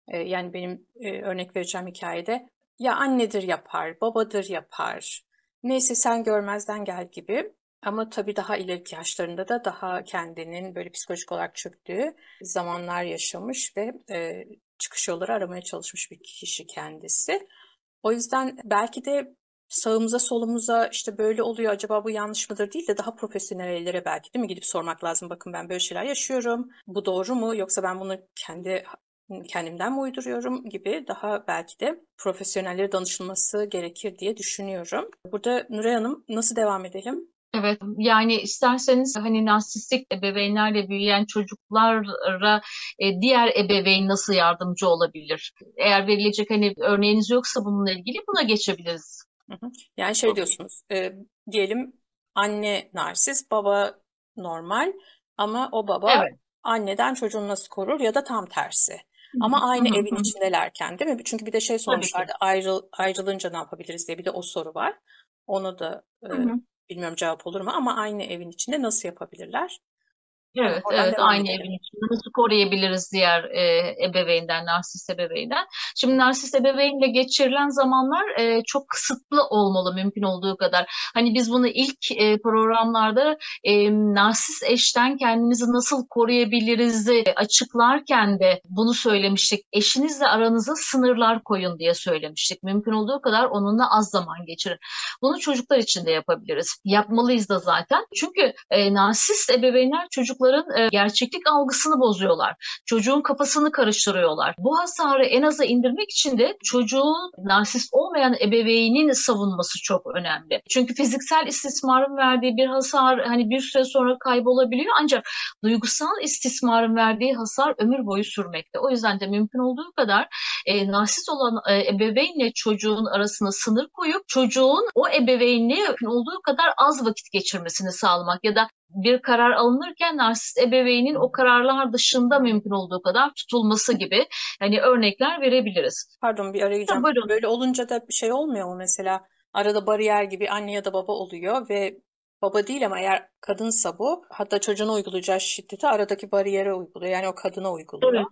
e, yani benim e, örnek vereceğim hikayede ya annedir yapar, babadır yapar. Neyse sen görmezden gel gibi. Ama tabii daha ileriki yaşlarında da daha kendinin böyle psikolojik olarak çöktüğü zamanlar yaşamış ve e, çıkış yolları aramaya çalışmış bir kişi kendisi. O yüzden belki de sağımıza solumuza işte böyle oluyor acaba bu yanlış mıdır değil de daha profesyonel ellere belki değil mi gidip sormak lazım. Bakın ben böyle şeyler yaşıyorum. Bu doğru mu yoksa ben bunu kendi kendimden mi uyduruyorum gibi daha belki de profesyonellere danışılması gerekir diye düşünüyorum. Burada Nuray Hanım nasıl devam edelim? Evet, yani isterseniz hani narsistik ebeveynlerle büyüyen çocuklara e, diğer ebeveyn nasıl yardımcı olabilir? Eğer verilecek hani örneğiniz yoksa bununla ilgili buna geçebiliriz. Hı hı. Yani şey diyorsunuz, e, diyelim anne narsist, baba normal ama o baba Evet. anneden çocuğunu nasıl korur ya da tam tersi. Ama aynı evin içindelerken değil mi? Çünkü bir de şey sormuşlardı ayrıl, ayrılınca ne yapabiliriz diye bir de o soru var. Onu da e. bilmiyorum cevap olur mu ama aynı evin içinde nasıl yapabilirler? Evet, oradan evet. Aynı edelim. evin içinde nasıl koruyabiliriz diğer e, ebeveynden, narsist ebeveynden? Şimdi narsist ebeveynle geçirilen zamanlar e, çok kısıtlı olmalı mümkün olduğu kadar. Hani biz bunu ilk e, programlarda e, narsist eşten kendimizi nasıl koruyabiliriz açıklarken de bunu söylemiştik. Eşinizle aranıza sınırlar koyun diye söylemiştik. Mümkün olduğu kadar onunla az zaman geçirin. Bunu çocuklar için de yapabiliriz. Yapmalıyız da zaten. Çünkü e, narsist ebeveynler çocukların e, gerçeklik algısını bozuyorlar. Çocuğun kafasını karıştırıyorlar. Bu hasarı en aza indirmek için de çocuğun narsist olmayan ebeveynin savunması çok önemli. Çünkü fiziksel istismarın verdiği bir hasar hani bir süre sonra kaybolabiliyor ancak duygusal istismarın verdiği hasar ömür boyu sürmekte. O yüzden de mümkün olduğu kadar e, narsist olan e, ebeveynle çocuğun arasına sınır koyup çocuğun o ebeveynle mümkün olduğu kadar az vakit geçirmesini sağlamak ya da bir karar alınırken narsist ebeveynin o kararlar dışında mümkün olduğu kadar tutulması gibi hani örnekler verebiliriz. Pardon bir araya gireceğim. buyurun. Böyle olunca da bir şey olmuyor mu mesela? Arada bariyer gibi anne ya da baba oluyor ve baba değil ama eğer kadınsa bu hatta çocuğuna uygulayacağı şiddeti aradaki bariyere uyguluyor. Yani o kadına uyguluyor. Evet.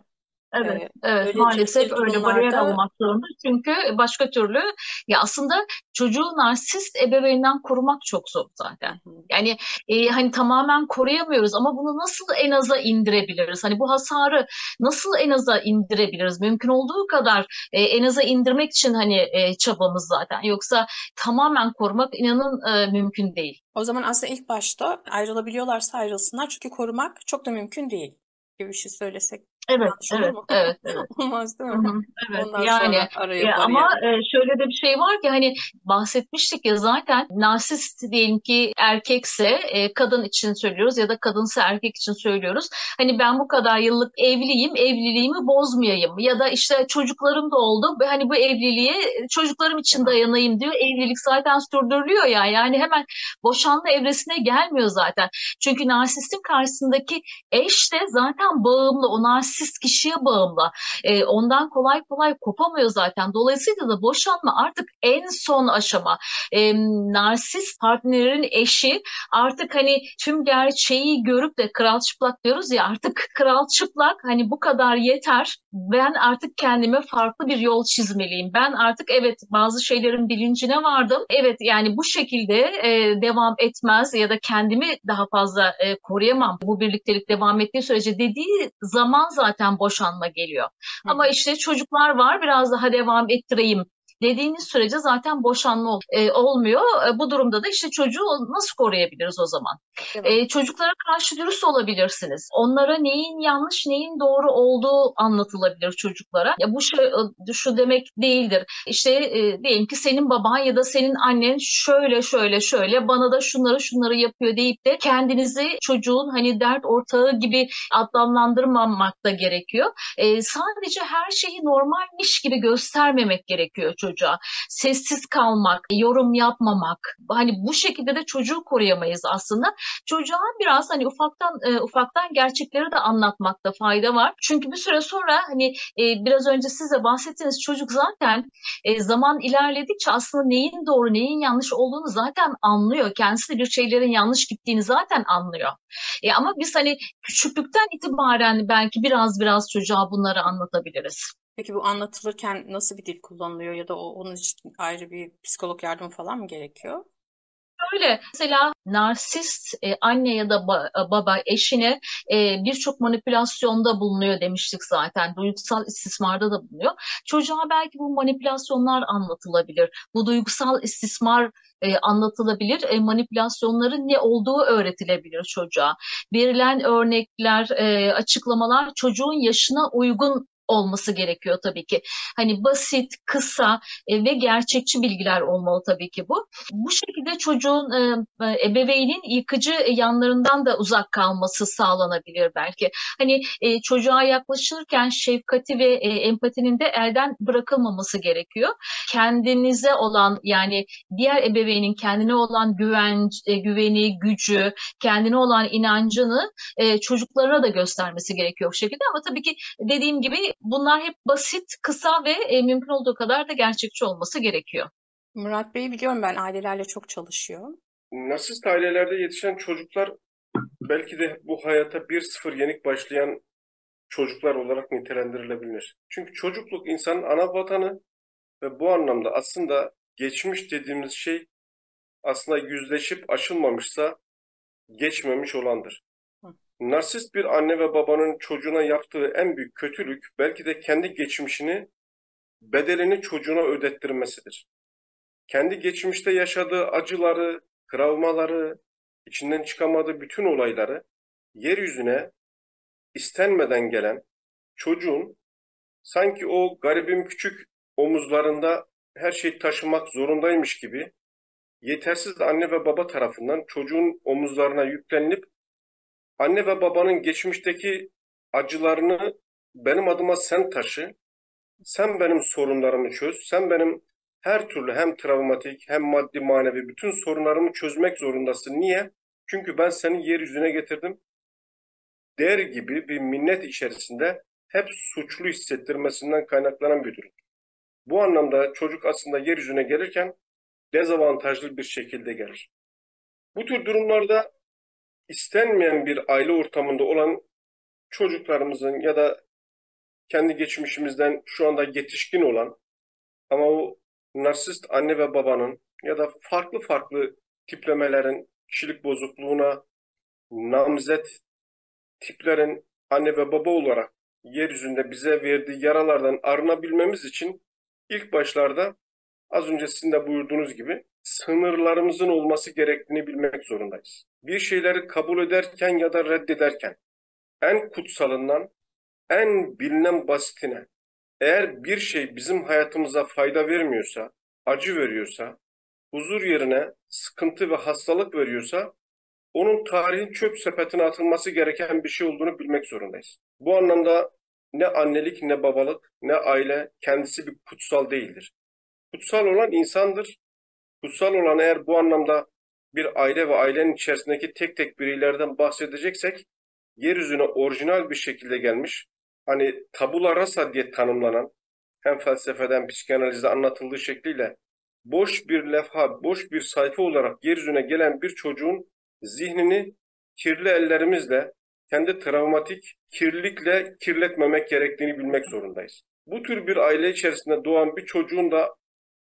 Evet, Ee, evet öyle maalesef öyle bariyer almak zorunda. Çünkü başka türlü ya aslında çocuğu narsist ebeveynden korumak çok zor zaten. Yani e, hani tamamen koruyamıyoruz ama bunu nasıl en aza indirebiliriz? Hani bu hasarı nasıl en aza indirebiliriz? Mümkün olduğu kadar e, en aza indirmek için hani e, çabamız zaten. Yoksa tamamen korumak inanın e, mümkün değil. O zaman aslında ilk başta ayrılabiliyorlarsa ayrılsınlar çünkü korumak çok da mümkün değil gibi bir şey söylesek. Evet, evet, mu? evet, evet. Olmaz değil mi? evet. Ondan Yani araya e, ama e, şöyle de bir şey var ki hani bahsetmiştik ya zaten narsist diyelim ki erkekse e, kadın için söylüyoruz ya da kadınsa erkek için söylüyoruz. Hani ben bu kadar yıllık evliyim, evliliğimi bozmayayım ya da işte çocuklarım da oldu hani bu evliliğe çocuklarım için dayanayım diyor. Evlilik zaten sürdürülüyor ya yani hemen boşanma evresine gelmiyor zaten. Çünkü narsistin karşısındaki eş de zaten bağımlı, o narsist kişiye bağımlı. E, ondan kolay kolay kopamıyor zaten. Dolayısıyla da boşanma artık en son aşama. E, narsist partnerin eşi artık hani tüm gerçeği görüp de kral çıplak diyoruz ya artık kral çıplak hani bu kadar yeter. Ben artık kendime farklı bir yol çizmeliyim. Ben artık evet bazı şeylerin bilincine vardım. Evet yani bu şekilde e, devam etmez ya da kendimi daha fazla e, koruyamam. Bu birliktelik devam ettiği sürece dediği zaman zaten boşanma geliyor. Hı Ama işte çocuklar var biraz daha devam ettireyim dediğiniz sürece zaten boşanma e, olmuyor. E, bu durumda da işte çocuğu nasıl koruyabiliriz o zaman? Mi? E, çocuklara karşı dürüst olabilirsiniz. Onlara neyin yanlış, neyin doğru olduğu anlatılabilir çocuklara. Ya bu şu, şu demek değildir. İşte e, diyelim ki senin baban ya da senin annen şöyle şöyle şöyle bana da şunları şunları yapıyor deyip de kendinizi çocuğun hani dert ortağı gibi adlandırmamak da gerekiyor. E, sadece her şeyi normalmiş gibi göstermemek gerekiyor çocuğa. Sessiz kalmak, yorum yapmamak. Hani bu şekilde de çocuğu koruyamayız aslında. Çocuğa biraz hani ufaktan e, ufaktan gerçekleri de anlatmakta fayda var. Çünkü bir süre sonra hani e, biraz önce size bahsettiğiniz çocuk zaten e, zaman ilerledikçe aslında neyin doğru neyin yanlış olduğunu zaten anlıyor. Kendisi de bir şeylerin yanlış gittiğini zaten anlıyor. E, ama biz hani küçüklükten itibaren belki biraz biraz çocuğa bunları anlatabiliriz. Peki bu anlatılırken nasıl bir dil kullanılıyor ya da onun için ayrı bir psikolog yardım falan mı gerekiyor? Öyle mesela narsist e, anne ya da ba- baba eşine e, birçok manipülasyonda bulunuyor demiştik zaten. Duygusal istismarda da bulunuyor. Çocuğa belki bu manipülasyonlar anlatılabilir. Bu duygusal istismar e, anlatılabilir. E, manipülasyonların ne olduğu öğretilebilir çocuğa. Verilen örnekler, e, açıklamalar çocuğun yaşına uygun olması gerekiyor tabii ki. Hani basit, kısa e, ve gerçekçi bilgiler olmalı tabii ki bu. Bu şekilde çocuğun e, e, ebeveynin yıkıcı yanlarından da uzak kalması sağlanabilir belki. Hani çocuğa yaklaşırken şefkati ve empatinin de elden bırakılmaması gerekiyor. Kendinize olan yani diğer ebeveynin kendine olan güven, güveni, gücü, kendine olan inancını çocuklara da göstermesi gerekiyor bu şekilde. Ama tabii ki dediğim gibi bunlar hep basit, kısa ve e, mümkün olduğu kadar da gerçekçi olması gerekiyor. Murat Bey'i biliyorum ben ailelerle çok çalışıyor. Narsist ailelerde yetişen çocuklar belki de bu hayata 1-0 yenik başlayan çocuklar olarak nitelendirilebilir. Çünkü çocukluk insanın ana vatanı ve bu anlamda aslında geçmiş dediğimiz şey aslında yüzleşip aşılmamışsa geçmemiş olandır. Narsist bir anne ve babanın çocuğuna yaptığı en büyük kötülük belki de kendi geçmişini, bedelini çocuğuna ödettirmesidir. Kendi geçmişte yaşadığı acıları, travmaları, içinden çıkamadığı bütün olayları yeryüzüne istenmeden gelen çocuğun sanki o garibim küçük omuzlarında her şeyi taşımak zorundaymış gibi yetersiz anne ve baba tarafından çocuğun omuzlarına yüklenip anne ve babanın geçmişteki acılarını benim adıma sen taşı, sen benim sorunlarımı çöz, sen benim her türlü hem travmatik hem maddi manevi bütün sorunlarımı çözmek zorundasın. Niye? Çünkü ben seni yeryüzüne getirdim. Der gibi bir minnet içerisinde hep suçlu hissettirmesinden kaynaklanan bir durum. Bu anlamda çocuk aslında yeryüzüne gelirken dezavantajlı bir şekilde gelir. Bu tür durumlarda istenmeyen bir aile ortamında olan çocuklarımızın ya da kendi geçmişimizden şu anda yetişkin olan ama o narsist anne ve babanın ya da farklı farklı tiplemelerin kişilik bozukluğuna namzet tiplerin anne ve baba olarak yeryüzünde bize verdiği yaralardan arınabilmemiz için ilk başlarda az önce sizin de buyurduğunuz gibi sınırlarımızın olması gerektiğini bilmek zorundayız. Bir şeyleri kabul ederken ya da reddederken en kutsalından en bilinen basitine eğer bir şey bizim hayatımıza fayda vermiyorsa, acı veriyorsa, huzur yerine sıkıntı ve hastalık veriyorsa onun tarihin çöp sepetine atılması gereken bir şey olduğunu bilmek zorundayız. Bu anlamda ne annelik ne babalık ne aile kendisi bir kutsal değildir. Kutsal olan insandır. Kutsal olan eğer bu anlamda bir aile ve ailenin içerisindeki tek tek bireylerden bahsedeceksek yeryüzüne orijinal bir şekilde gelmiş, hani tabula rasa diye tanımlanan, hem felsefeden psikanalizde anlatıldığı şekliyle boş bir levha, boş bir sayfa olarak yeryüzüne gelen bir çocuğun zihnini kirli ellerimizle, kendi travmatik kirlilikle kirletmemek gerektiğini bilmek zorundayız. Bu tür bir aile içerisinde doğan bir çocuğun da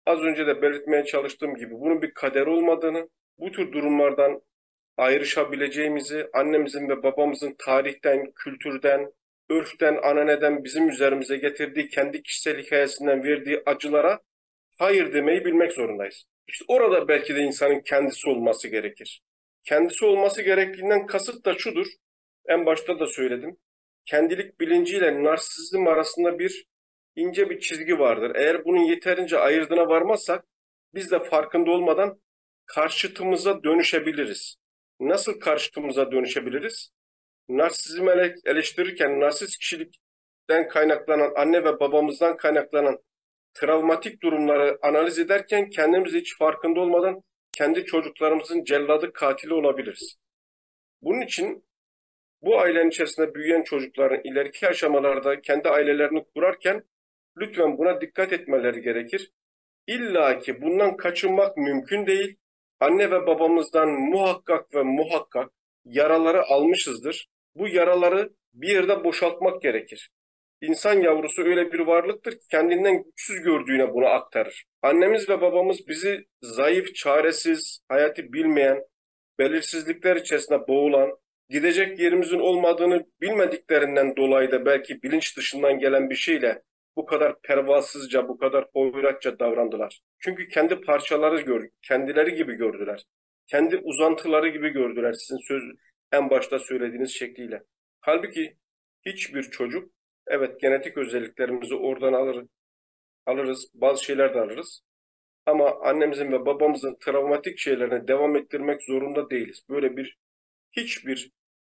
az önce de belirtmeye çalıştığım gibi bunun bir kader olmadığını, bu tür durumlardan ayrışabileceğimizi, annemizin ve babamızın tarihten, kültürden, örften, ananeden bizim üzerimize getirdiği kendi kişisel hikayesinden verdiği acılara hayır demeyi bilmek zorundayız. İşte orada belki de insanın kendisi olması gerekir. Kendisi olması gerektiğinden kasıt da şudur, en başta da söyledim. Kendilik bilinciyle narsizm arasında bir ince bir çizgi vardır. Eğer bunun yeterince ayırdına varmazsak biz de farkında olmadan karşıtımıza dönüşebiliriz. Nasıl karşıtımıza dönüşebiliriz? Narsizmi eleştirirken narsist kişilikten kaynaklanan, anne ve babamızdan kaynaklanan travmatik durumları analiz ederken kendimizi hiç farkında olmadan kendi çocuklarımızın celladı katili olabiliriz. Bunun için bu ailenin içerisinde büyüyen çocukların ileriki aşamalarda kendi ailelerini kurarken lütfen buna dikkat etmeleri gerekir. İlla ki bundan kaçınmak mümkün değil. Anne ve babamızdan muhakkak ve muhakkak yaraları almışızdır. Bu yaraları bir yerde boşaltmak gerekir. İnsan yavrusu öyle bir varlıktır ki kendinden güçsüz gördüğüne bunu aktarır. Annemiz ve babamız bizi zayıf, çaresiz, hayatı bilmeyen, belirsizlikler içerisinde boğulan, gidecek yerimizin olmadığını bilmediklerinden dolayı da belki bilinç dışından gelen bir şeyle bu kadar pervasızca, bu kadar hoyratça davrandılar. Çünkü kendi parçaları gör, kendileri gibi gördüler. Kendi uzantıları gibi gördüler sizin söz en başta söylediğiniz şekliyle. Halbuki hiçbir çocuk evet genetik özelliklerimizi oradan alır, alırız, bazı şeyler de alırız. Ama annemizin ve babamızın travmatik şeylerine devam ettirmek zorunda değiliz. Böyle bir hiçbir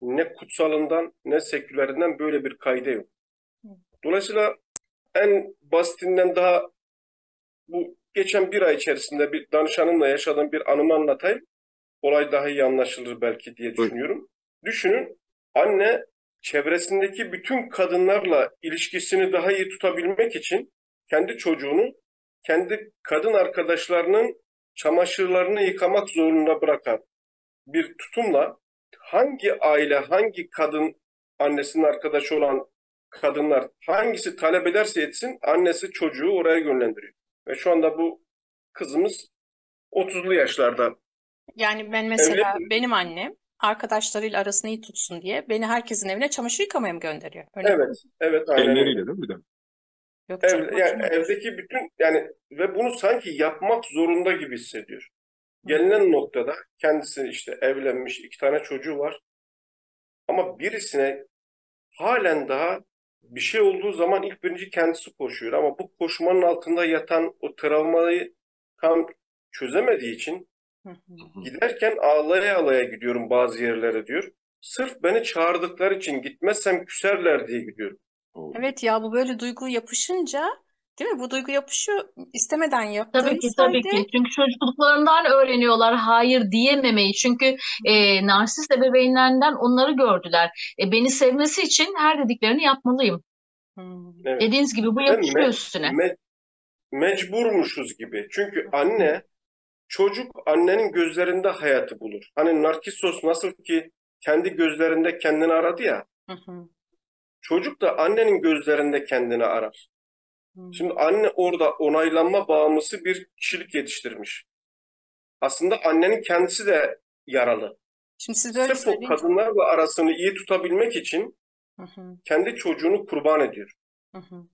ne kutsalından ne sekülerinden böyle bir kayda yok. Dolayısıyla en basitinden daha bu geçen bir ay içerisinde bir danışanımla yaşadığım bir anımı anlatayım. Olay daha iyi anlaşılır belki diye düşünüyorum. Düşünün anne çevresindeki bütün kadınlarla ilişkisini daha iyi tutabilmek için kendi çocuğunu kendi kadın arkadaşlarının çamaşırlarını yıkamak zorunda bırakan bir tutumla hangi aile, hangi kadın annesinin arkadaşı olan kadınlar hangisi talep ederse etsin annesi çocuğu oraya yönlendiriyor. Ve şu anda bu kızımız 30'lu yaşlarda. Yani ben mesela Evli... benim annem arkadaşlarıyla arasını iyi tutsun diye beni herkesin evine çamaşır yıkamaya mı gönderiyor? Öyle evet, mi? evet aynen. Elleriyle değil mi? De? Yok, Ev, yani evdeki bütün yani ve bunu sanki yapmak zorunda gibi hissediyor. Gelinen noktada kendisi işte evlenmiş, iki tane çocuğu var. Ama birisine halen daha bir şey olduğu zaman ilk birinci kendisi koşuyor. Ama bu koşmanın altında yatan o travmayı tam çözemediği için giderken ağlaya ağlaya gidiyorum bazı yerlere diyor. Sırf beni çağırdıkları için gitmezsem küserler diye gidiyorum. Evet ya bu böyle duygu yapışınca Değil mi? Bu duygu yapışıyor. istemeden yaptığımız Tabii ki tabii halde ki. Çünkü çocukluklarından öğreniyorlar hayır diyememeyi. Çünkü e, narsist ebeveynlerinden onları gördüler. E, beni sevmesi için her dediklerini yapmalıyım. Hmm. Evet. Dediğiniz gibi bu yapışıyor me- üstüne. me- mecburmuşuz gibi. Çünkü anne çocuk annenin gözlerinde hayatı bulur. Hani Narkissos nasıl ki kendi gözlerinde kendini aradı ya. Hı hı. Çocuk da annenin gözlerinde kendini arar. Hmm. Şimdi anne orada onaylanma bağımlısı bir kişilik yetiştirmiş. Aslında annenin kendisi de yaralı. Şimdi siz böyle Sırf o kadınlarla arasını iyi tutabilmek için Hı hı, kendi çocuğunu kurban ediyor. hı hı.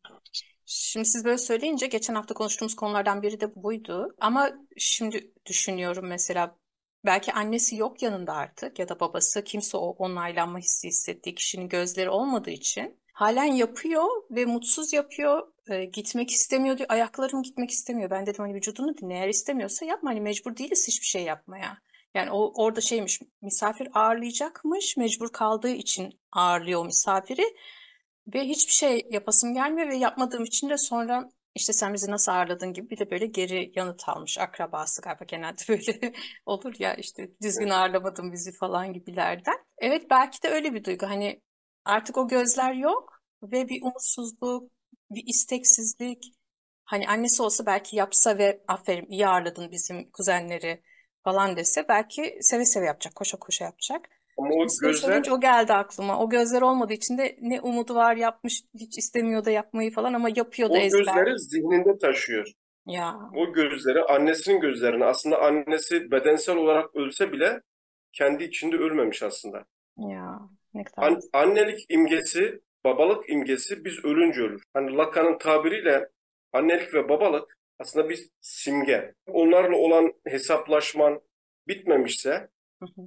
Şimdi siz böyle söyleyince geçen hafta konuştuğumuz konulardan biri de buydu. Ama şimdi düşünüyorum mesela belki annesi yok yanında artık ya da babası kimse o onaylanma hissi hissettiği kişinin gözleri olmadığı için halen yapıyor ve mutsuz yapıyor. E, gitmek istemiyor diyor. Ayaklarım gitmek istemiyor. Ben dedim hani vücudunu dinle. Eğer istemiyorsa yapma. Hani mecbur değiliz hiçbir şey yapmaya. Yani o orada şeymiş misafir ağırlayacakmış. Mecbur kaldığı için ağırlıyor o misafiri. Ve hiçbir şey yapasım gelmiyor ve yapmadığım için de sonra işte sen bizi nasıl ağırladın gibi bir de böyle geri yanıt almış akrabası galiba genelde böyle olur ya işte düzgün ağırlamadın bizi falan gibilerden. Evet belki de öyle bir duygu hani artık o gözler yok ve bir umutsuzluk, bir isteksizlik. Hani annesi olsa belki yapsa ve aferin iyi ağırladın bizim kuzenleri falan dese belki seve seve yapacak, koşa koşa yapacak. Ama o Şimdi gözler söyleyince o geldi aklıma. O gözler olmadığı için de ne umudu var yapmış, hiç istemiyor da yapmayı falan ama yapıyor da o ezber. gözleri zihninde taşıyor. Ya O gözleri annesinin gözlerini aslında annesi bedensel olarak ölse bile kendi içinde ölmemiş aslında. ya ne kadar An- annelik imgesi, babalık imgesi biz ölünce ölür. Hani Lacan'ın tabiriyle annelik ve babalık aslında bir simge. Onlarla olan hesaplaşman bitmemişse,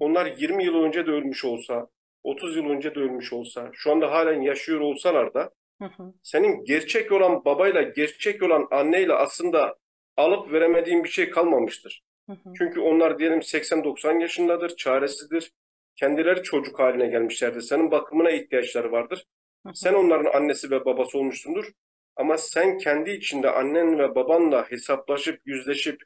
onlar 20 yıl önce de ölmüş olsa, 30 yıl önce de ölmüş olsa, şu anda halen yaşıyor olsalar da senin gerçek olan babayla, gerçek olan anneyle aslında alıp veremediğin bir şey kalmamıştır. Çünkü onlar diyelim 80-90 yaşındadır, çaresizdir. Kendileri çocuk haline gelmişlerdir. Senin bakımına ihtiyaçları vardır. Sen onların annesi ve babası olmuşsundur. Ama sen kendi içinde annen ve babanla hesaplaşıp, yüzleşip,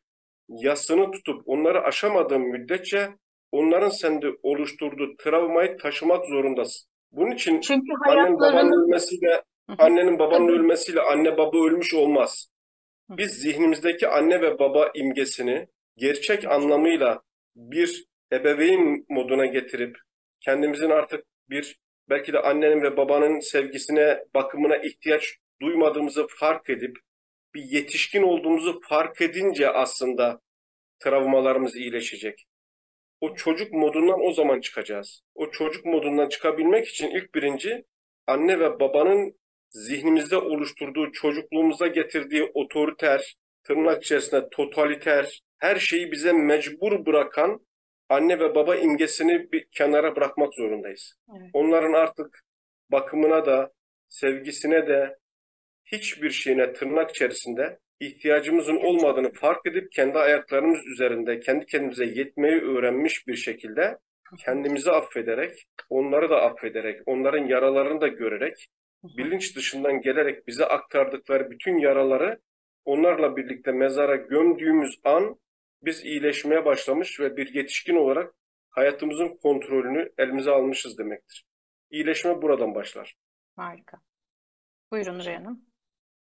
yasını tutup onları aşamadığın müddetçe onların sende oluşturduğu travmayı taşımak zorundasın. Bunun için Çünkü annen babanın ölmesiyle, annenin babanın ölmesiyle anne baba ölmüş olmaz. Biz zihnimizdeki anne ve baba imgesini gerçek anlamıyla bir ebeveyn moduna getirip kendimizin artık bir belki de annenin ve babanın sevgisine, bakımına ihtiyaç duymadığımızı fark edip bir yetişkin olduğumuzu fark edince aslında travmalarımız iyileşecek. O çocuk modundan o zaman çıkacağız. O çocuk modundan çıkabilmek için ilk birinci anne ve babanın zihnimizde oluşturduğu, çocukluğumuza getirdiği otoriter, tırnak içerisinde totaliter, her şeyi bize mecbur bırakan anne ve baba imgesini bir kenara bırakmak zorundayız. Evet. Onların artık bakımına da, sevgisine de, hiçbir şeyine tırnak içerisinde ihtiyacımızın olmadığını fark edip kendi ayaklarımız üzerinde kendi kendimize yetmeyi öğrenmiş bir şekilde kendimizi affederek, onları da affederek, onların yaralarını da görerek, bilinç dışından gelerek bize aktardıkları bütün yaraları onlarla birlikte mezara gömdüğümüz an biz iyileşmeye başlamış ve bir yetişkin olarak hayatımızın kontrolünü elimize almışız demektir. İyileşme buradan başlar. Harika. Buyurun Nuray Hanım.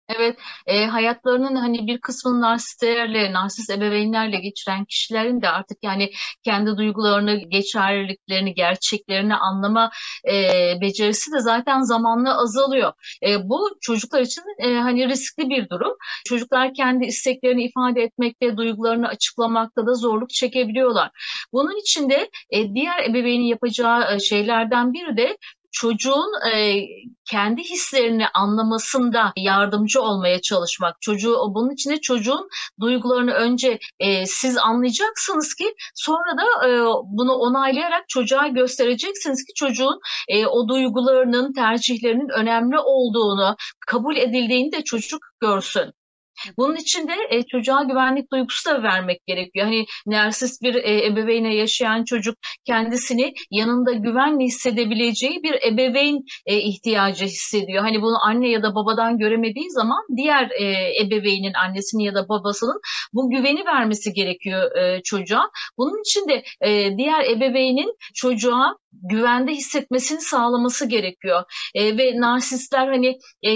Evet, e, hayatlarının hani bir kısmını narsistlerle, narsist ebeveynlerle geçiren kişilerin de artık yani kendi duygularını, geçerliliklerini, gerçeklerini anlama e, becerisi de zaten zamanla azalıyor. E, bu çocuklar için e, hani riskli bir durum. Çocuklar kendi isteklerini ifade etmekte, duygularını açıklamakta da zorluk çekebiliyorlar. Bunun için de e, diğer ebeveynin yapacağı e, şeylerden biri de çocuğun e, kendi hislerini anlamasında yardımcı olmaya çalışmak. Çocuğu bunun için de çocuğun duygularını önce e, siz anlayacaksınız ki sonra da e, bunu onaylayarak çocuğa göstereceksiniz ki çocuğun e, o duygularının, tercihlerinin önemli olduğunu, kabul edildiğini de çocuk görsün. Bunun için de e, çocuğa güvenlik duygusu da vermek gerekiyor. Hani narsist bir e, ebeveyne yaşayan çocuk kendisini yanında güvenli hissedebileceği bir ebeveyn e, ihtiyacı hissediyor. Hani bunu anne ya da babadan göremediği zaman diğer e, ebeveynin annesinin ya da babasının bu güveni vermesi gerekiyor e, çocuğa. Bunun için de e, diğer ebeveynin çocuğa güvende hissetmesini sağlaması gerekiyor. E, ve narsistler hani e,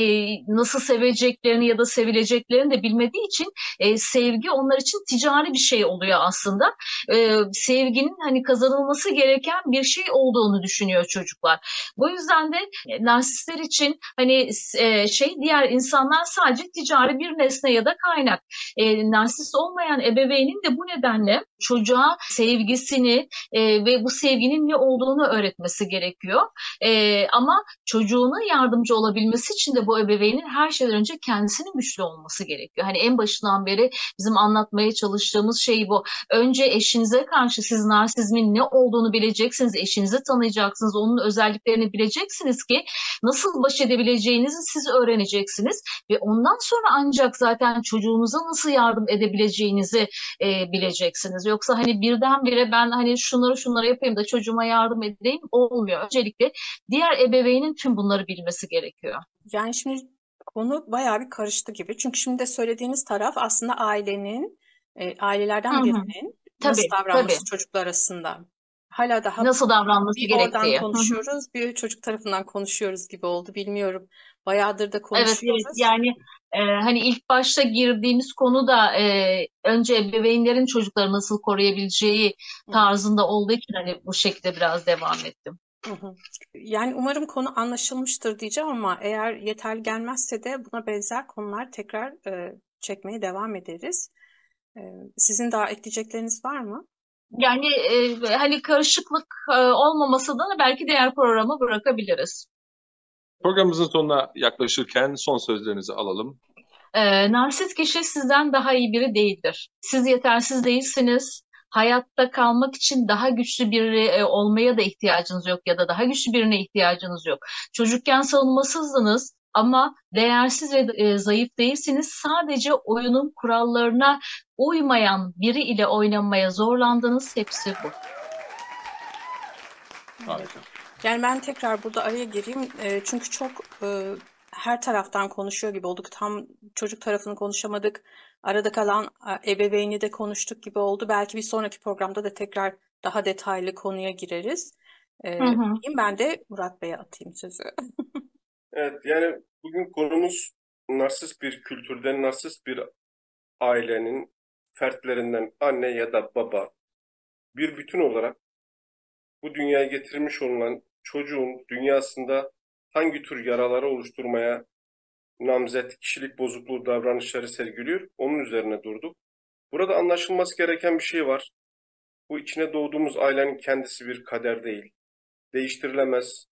nasıl seveceklerini ya da sevileceklerini de bilmediği için e, sevgi onlar için ticari bir şey oluyor aslında. E, sevginin hani kazanılması gereken bir şey olduğunu düşünüyor çocuklar. Bu yüzden de e, narsistler için hani e, şey diğer insanlar sadece ticari bir nesne ya da kaynak. E, narsist olmayan ebeveynin de bu nedenle çocuğa sevgisini e, ve bu sevginin ne olduğunu öğretmesi gerekiyor. E, ama çocuğuna yardımcı olabilmesi için de bu ebeveynin her şeyden önce kendisinin güçlü olması gerekiyor. Gerekiyor. Hani en başından beri bizim anlatmaya çalıştığımız şey bu. Önce eşinize karşı siz narsizmin ne olduğunu bileceksiniz, eşinizi tanıyacaksınız, onun özelliklerini bileceksiniz ki nasıl baş edebileceğinizi siz öğreneceksiniz ve ondan sonra ancak zaten çocuğunuza nasıl yardım edebileceğinizi e, bileceksiniz. Yoksa hani birdenbire ben hani şunları şunları yapayım da çocuğuma yardım edeyim olmuyor. Öncelikle diğer ebeveynin tüm bunları bilmesi gerekiyor. Yani şimdi konu bayağı bir karıştı gibi. Çünkü şimdi de söylediğiniz taraf aslında ailenin, e, ailelerden Hı hı. birinin Tabii, nasıl davranması tabii. çocuklar arasında. Hala daha Nasıl davranması bir oradan gerektiği. Hı hı. konuşuyoruz, bir çocuk tarafından konuşuyoruz gibi oldu. Bilmiyorum. Bayağıdır da Evet, konuşuyoruz. evet. Yani e, hani ilk başta girdiğimiz konu da e, önce ebeveynlerin çocukları nasıl koruyabileceği tarzında olduğu için hani bu şekilde biraz devam ettim. Yani umarım konu anlaşılmıştır diyeceğim ama eğer yeterli gelmezse de buna benzer konular tekrar e, çekmeye devam ederiz. E, sizin daha ekleyecekleriniz var mı? Yani e, hani karışıklık e, olmaması da belki diğer programa bırakabiliriz. Programımızın sonuna yaklaşırken son sözlerinizi alalım. E, narsist kişi sizden daha iyi biri değildir. Siz yetersiz değilsiniz. Hayatta kalmak için daha güçlü biri e, olmaya da ihtiyacınız yok ya da daha güçlü birine ihtiyacınız yok. Çocukken savunmasızdınız ama değersiz ve e, zayıf değilsiniz. Sadece oyunun kurallarına uymayan biri ile oynamaya zorlandınız. Hepsi bu. Harika. Yani ben tekrar burada araya gireyim. E, çünkü çok e, her taraftan konuşuyor gibi olduk. Tam çocuk tarafını konuşamadık. Arada kalan ebeveyni de konuştuk gibi oldu. Belki bir sonraki programda da tekrar daha detaylı konuya gireriz. E, Hı hı. ben de Murat Bey'e atayım sözü. Evet yani bugün konumuz narsist bir kültürden, narsist bir ailenin fertlerinden anne ya da baba bir bütün olarak bu dünyaya getirmiş olunan çocuğun dünyasında hangi tür yaraları oluşturmaya namzet kişilik bozukluğu davranışları sergiliyor, onun üzerine durduk. Burada anlaşılması gereken bir şey var. Bu içine doğduğumuz ailenin kendisi bir kader değil. Değiştirilemez,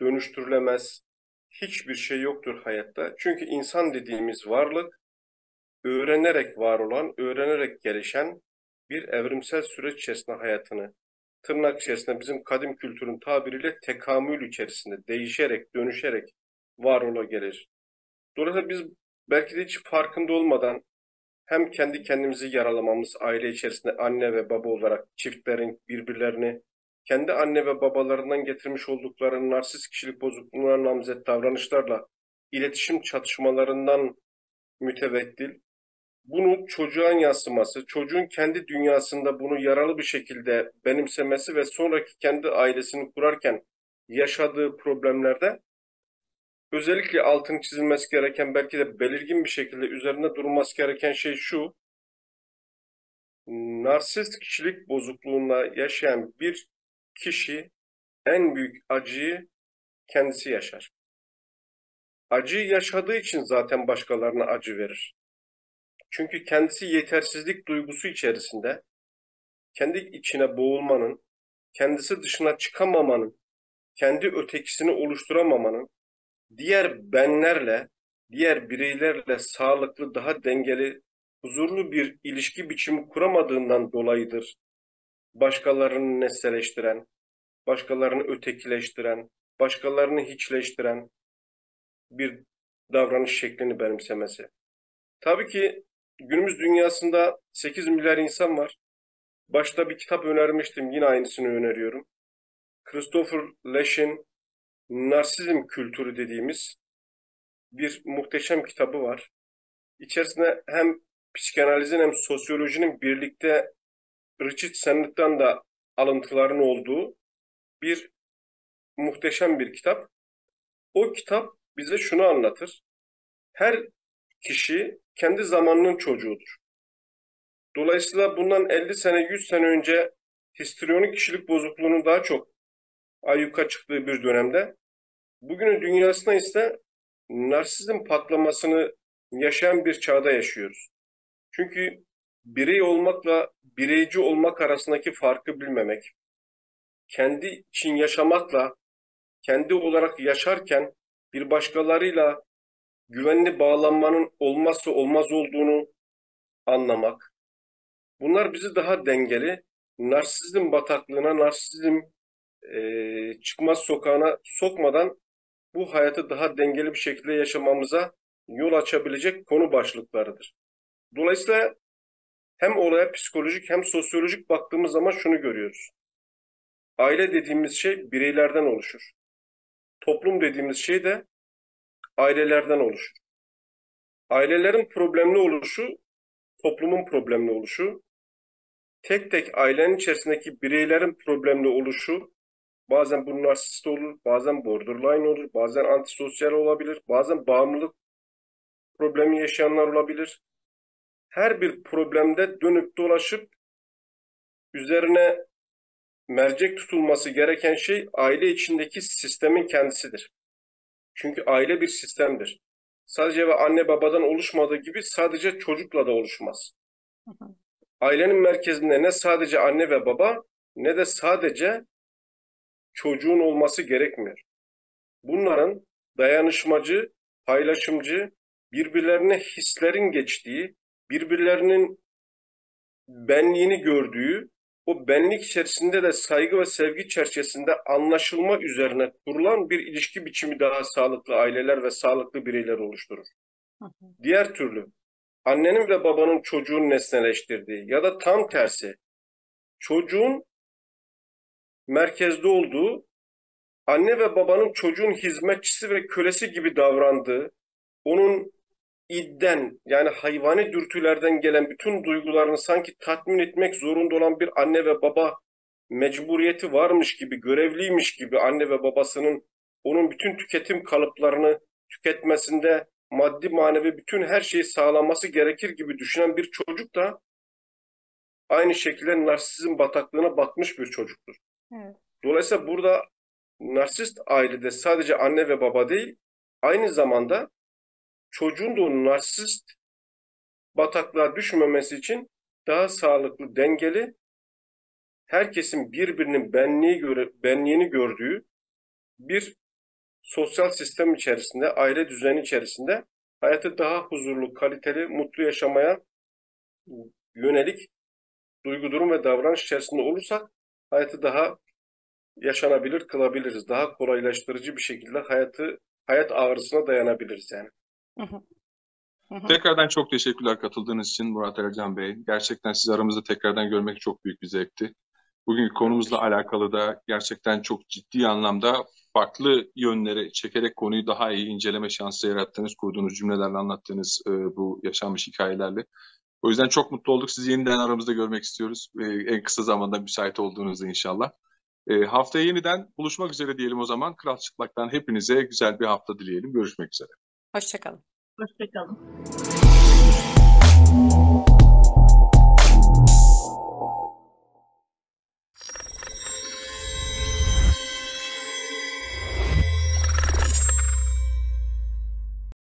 dönüştürülemez, hiçbir şey yoktur hayatta. Çünkü insan dediğimiz varlık öğrenerek var olan, öğrenerek gelişen bir evrimsel süreç içerisinde hayatını tırnak içerisinde bizim kadim kültürün tabiriyle tekamül içerisinde değişerek, dönüşerek var ola gelir. Dolayısıyla biz belki de hiç farkında olmadan hem kendi kendimizi yaralamamız, aile içerisinde anne ve baba olarak çiftlerin birbirlerini kendi anne ve babalarından getirmiş oldukları narsist kişilik bozukluğuna namzet davranışlarla iletişim çatışmalarından mütevekkil bunu çocuğa yansıması, çocuğun kendi dünyasında bunu yaralı bir şekilde benimsemesi ve sonraki kendi ailesini kurarken yaşadığı problemlerde özellikle altını çizilmesi gereken belki de belirgin bir şekilde üzerinde durulması gereken şey şu. Narsist kişilik bozukluğunda yaşayan bir kişi en büyük acıyı kendisi yaşar. Acıyı yaşadığı için zaten başkalarına acı verir. Çünkü kendisi yetersizlik duygusu içerisinde kendi içine boğulmanın, kendisi dışına çıkamamanın, kendi ötekisini oluşturamamanın, diğer benlerle, diğer bireylerle sağlıklı, daha dengeli, huzurlu bir ilişki biçimi kuramadığından dolayıdır. Başkalarını nesneleştiren, başkalarını ötekileştiren, başkalarını hiçleştiren bir davranış şeklini benimsemesi. Tabii ki günümüz dünyasında 8 milyar insan var. Başta bir kitap önermiştim, yine aynısını öneriyorum. Christopher Lesch'in Narsizm Kültürü dediğimiz bir muhteşem kitabı var. İçerisinde hem psikanalizin hem sosyolojinin birlikte Richard Sennet'ten da alıntıların olduğu bir muhteşem bir kitap. O kitap bize şunu anlatır. Her kişi kendi zamanının çocuğudur. Dolayısıyla bundan 50 sene, 100 sene önce histriyonik kişilik bozukluğunun daha çok ayyuka çıktığı bir dönemde bugünün dünyasında ise narsizm patlamasını yaşayan bir çağda yaşıyoruz. Çünkü birey olmakla bireyci olmak arasındaki farkı bilmemek, kendi için yaşamakla kendi olarak yaşarken bir başkalarıyla güvenli bağlanmanın olmazsa olmaz olduğunu anlamak. Bunlar bizi daha dengeli, narsizm bataklığına, narsizm e, çıkmaz sokağına sokmadan bu hayatı daha dengeli bir şekilde yaşamamıza yol açabilecek konu başlıklarıdır. Dolayısıyla hem olaya psikolojik hem sosyolojik baktığımız zaman şunu görüyoruz. Aile dediğimiz şey bireylerden oluşur. Toplum dediğimiz şey de ailelerden oluşur. Ailelerin problemli oluşu, toplumun problemli oluşu, tek tek ailenin içerisindeki bireylerin problemli oluşu, bazen bu narsist olur, bazen borderline olur, bazen antisosyal olabilir, bazen bağımlılık problemi yaşayanlar olabilir. Her bir problemde dönüp dolaşıp üzerine mercek tutulması gereken şey aile içindeki sistemin kendisidir. Çünkü aile bir sistemdir. Sadece ve anne babadan oluşmadığı gibi sadece çocukla da oluşmaz. Ailenin merkezinde ne sadece anne ve baba ne de sadece çocuğun olması gerekmiyor. Bunların dayanışmacı, paylaşımcı, birbirlerine hislerin geçtiği, birbirlerinin benliğini gördüğü, o benlik içerisinde de saygı ve sevgi çerçevesinde anlaşılma üzerine kurulan bir ilişki biçimi daha sağlıklı aileler ve sağlıklı bireyler oluşturur. Diğer türlü annenin ve babanın çocuğun nesneleştirdiği ya da tam tersi çocuğun merkezde olduğu, anne ve babanın çocuğun hizmetçisi ve kölesi gibi davrandığı, onun idden yani hayvani dürtülerden gelen bütün duygularını sanki tatmin etmek zorunda olan bir anne ve baba mecburiyeti varmış gibi, görevliymiş gibi anne ve babasının onun bütün tüketim kalıplarını tüketmesinde maddi manevi bütün her şeyi sağlaması gerekir gibi düşünen bir çocuk da aynı şekilde narsizm bataklığına batmış bir çocuktur. Dolayısıyla burada narsist ailede sadece anne ve baba değil, aynı zamanda çocuğun da narsist bataklığa düşmemesi için daha sağlıklı, dengeli, herkesin birbirinin benliği göre, benliğini gördüğü bir sosyal sistem içerisinde, aile düzeni içerisinde hayatı daha huzurlu, kaliteli, mutlu yaşamaya yönelik duygu, durum ve davranış içerisinde olursak hayatı daha yaşanabilir kılabiliriz. Daha kolaylaştırıcı bir şekilde hayatı hayat ağrısına dayanabiliriz yani. Tekrardan çok teşekkürler katıldığınız için Murat Ercan Bey. Gerçekten sizi aramızda tekrardan görmek çok büyük bir zevkti. Bugünkü konumuzla alakalı da gerçekten çok ciddi anlamda farklı yönlere çekerek konuyu daha iyi inceleme şansı yarattığınız, kurduğunuz cümlelerle anlattığınız e, bu yaşanmış hikayelerle. O yüzden çok mutlu olduk. Sizi yeniden aramızda görmek istiyoruz. E, en kısa zamanda müsait olduğunuzda inşallah. E, haftaya yeniden buluşmak üzere diyelim o zaman. Kral Çıplak'tan hepinize güzel bir hafta dileyelim. Görüşmek üzere. Hoşçakalın. Hoşçakalın.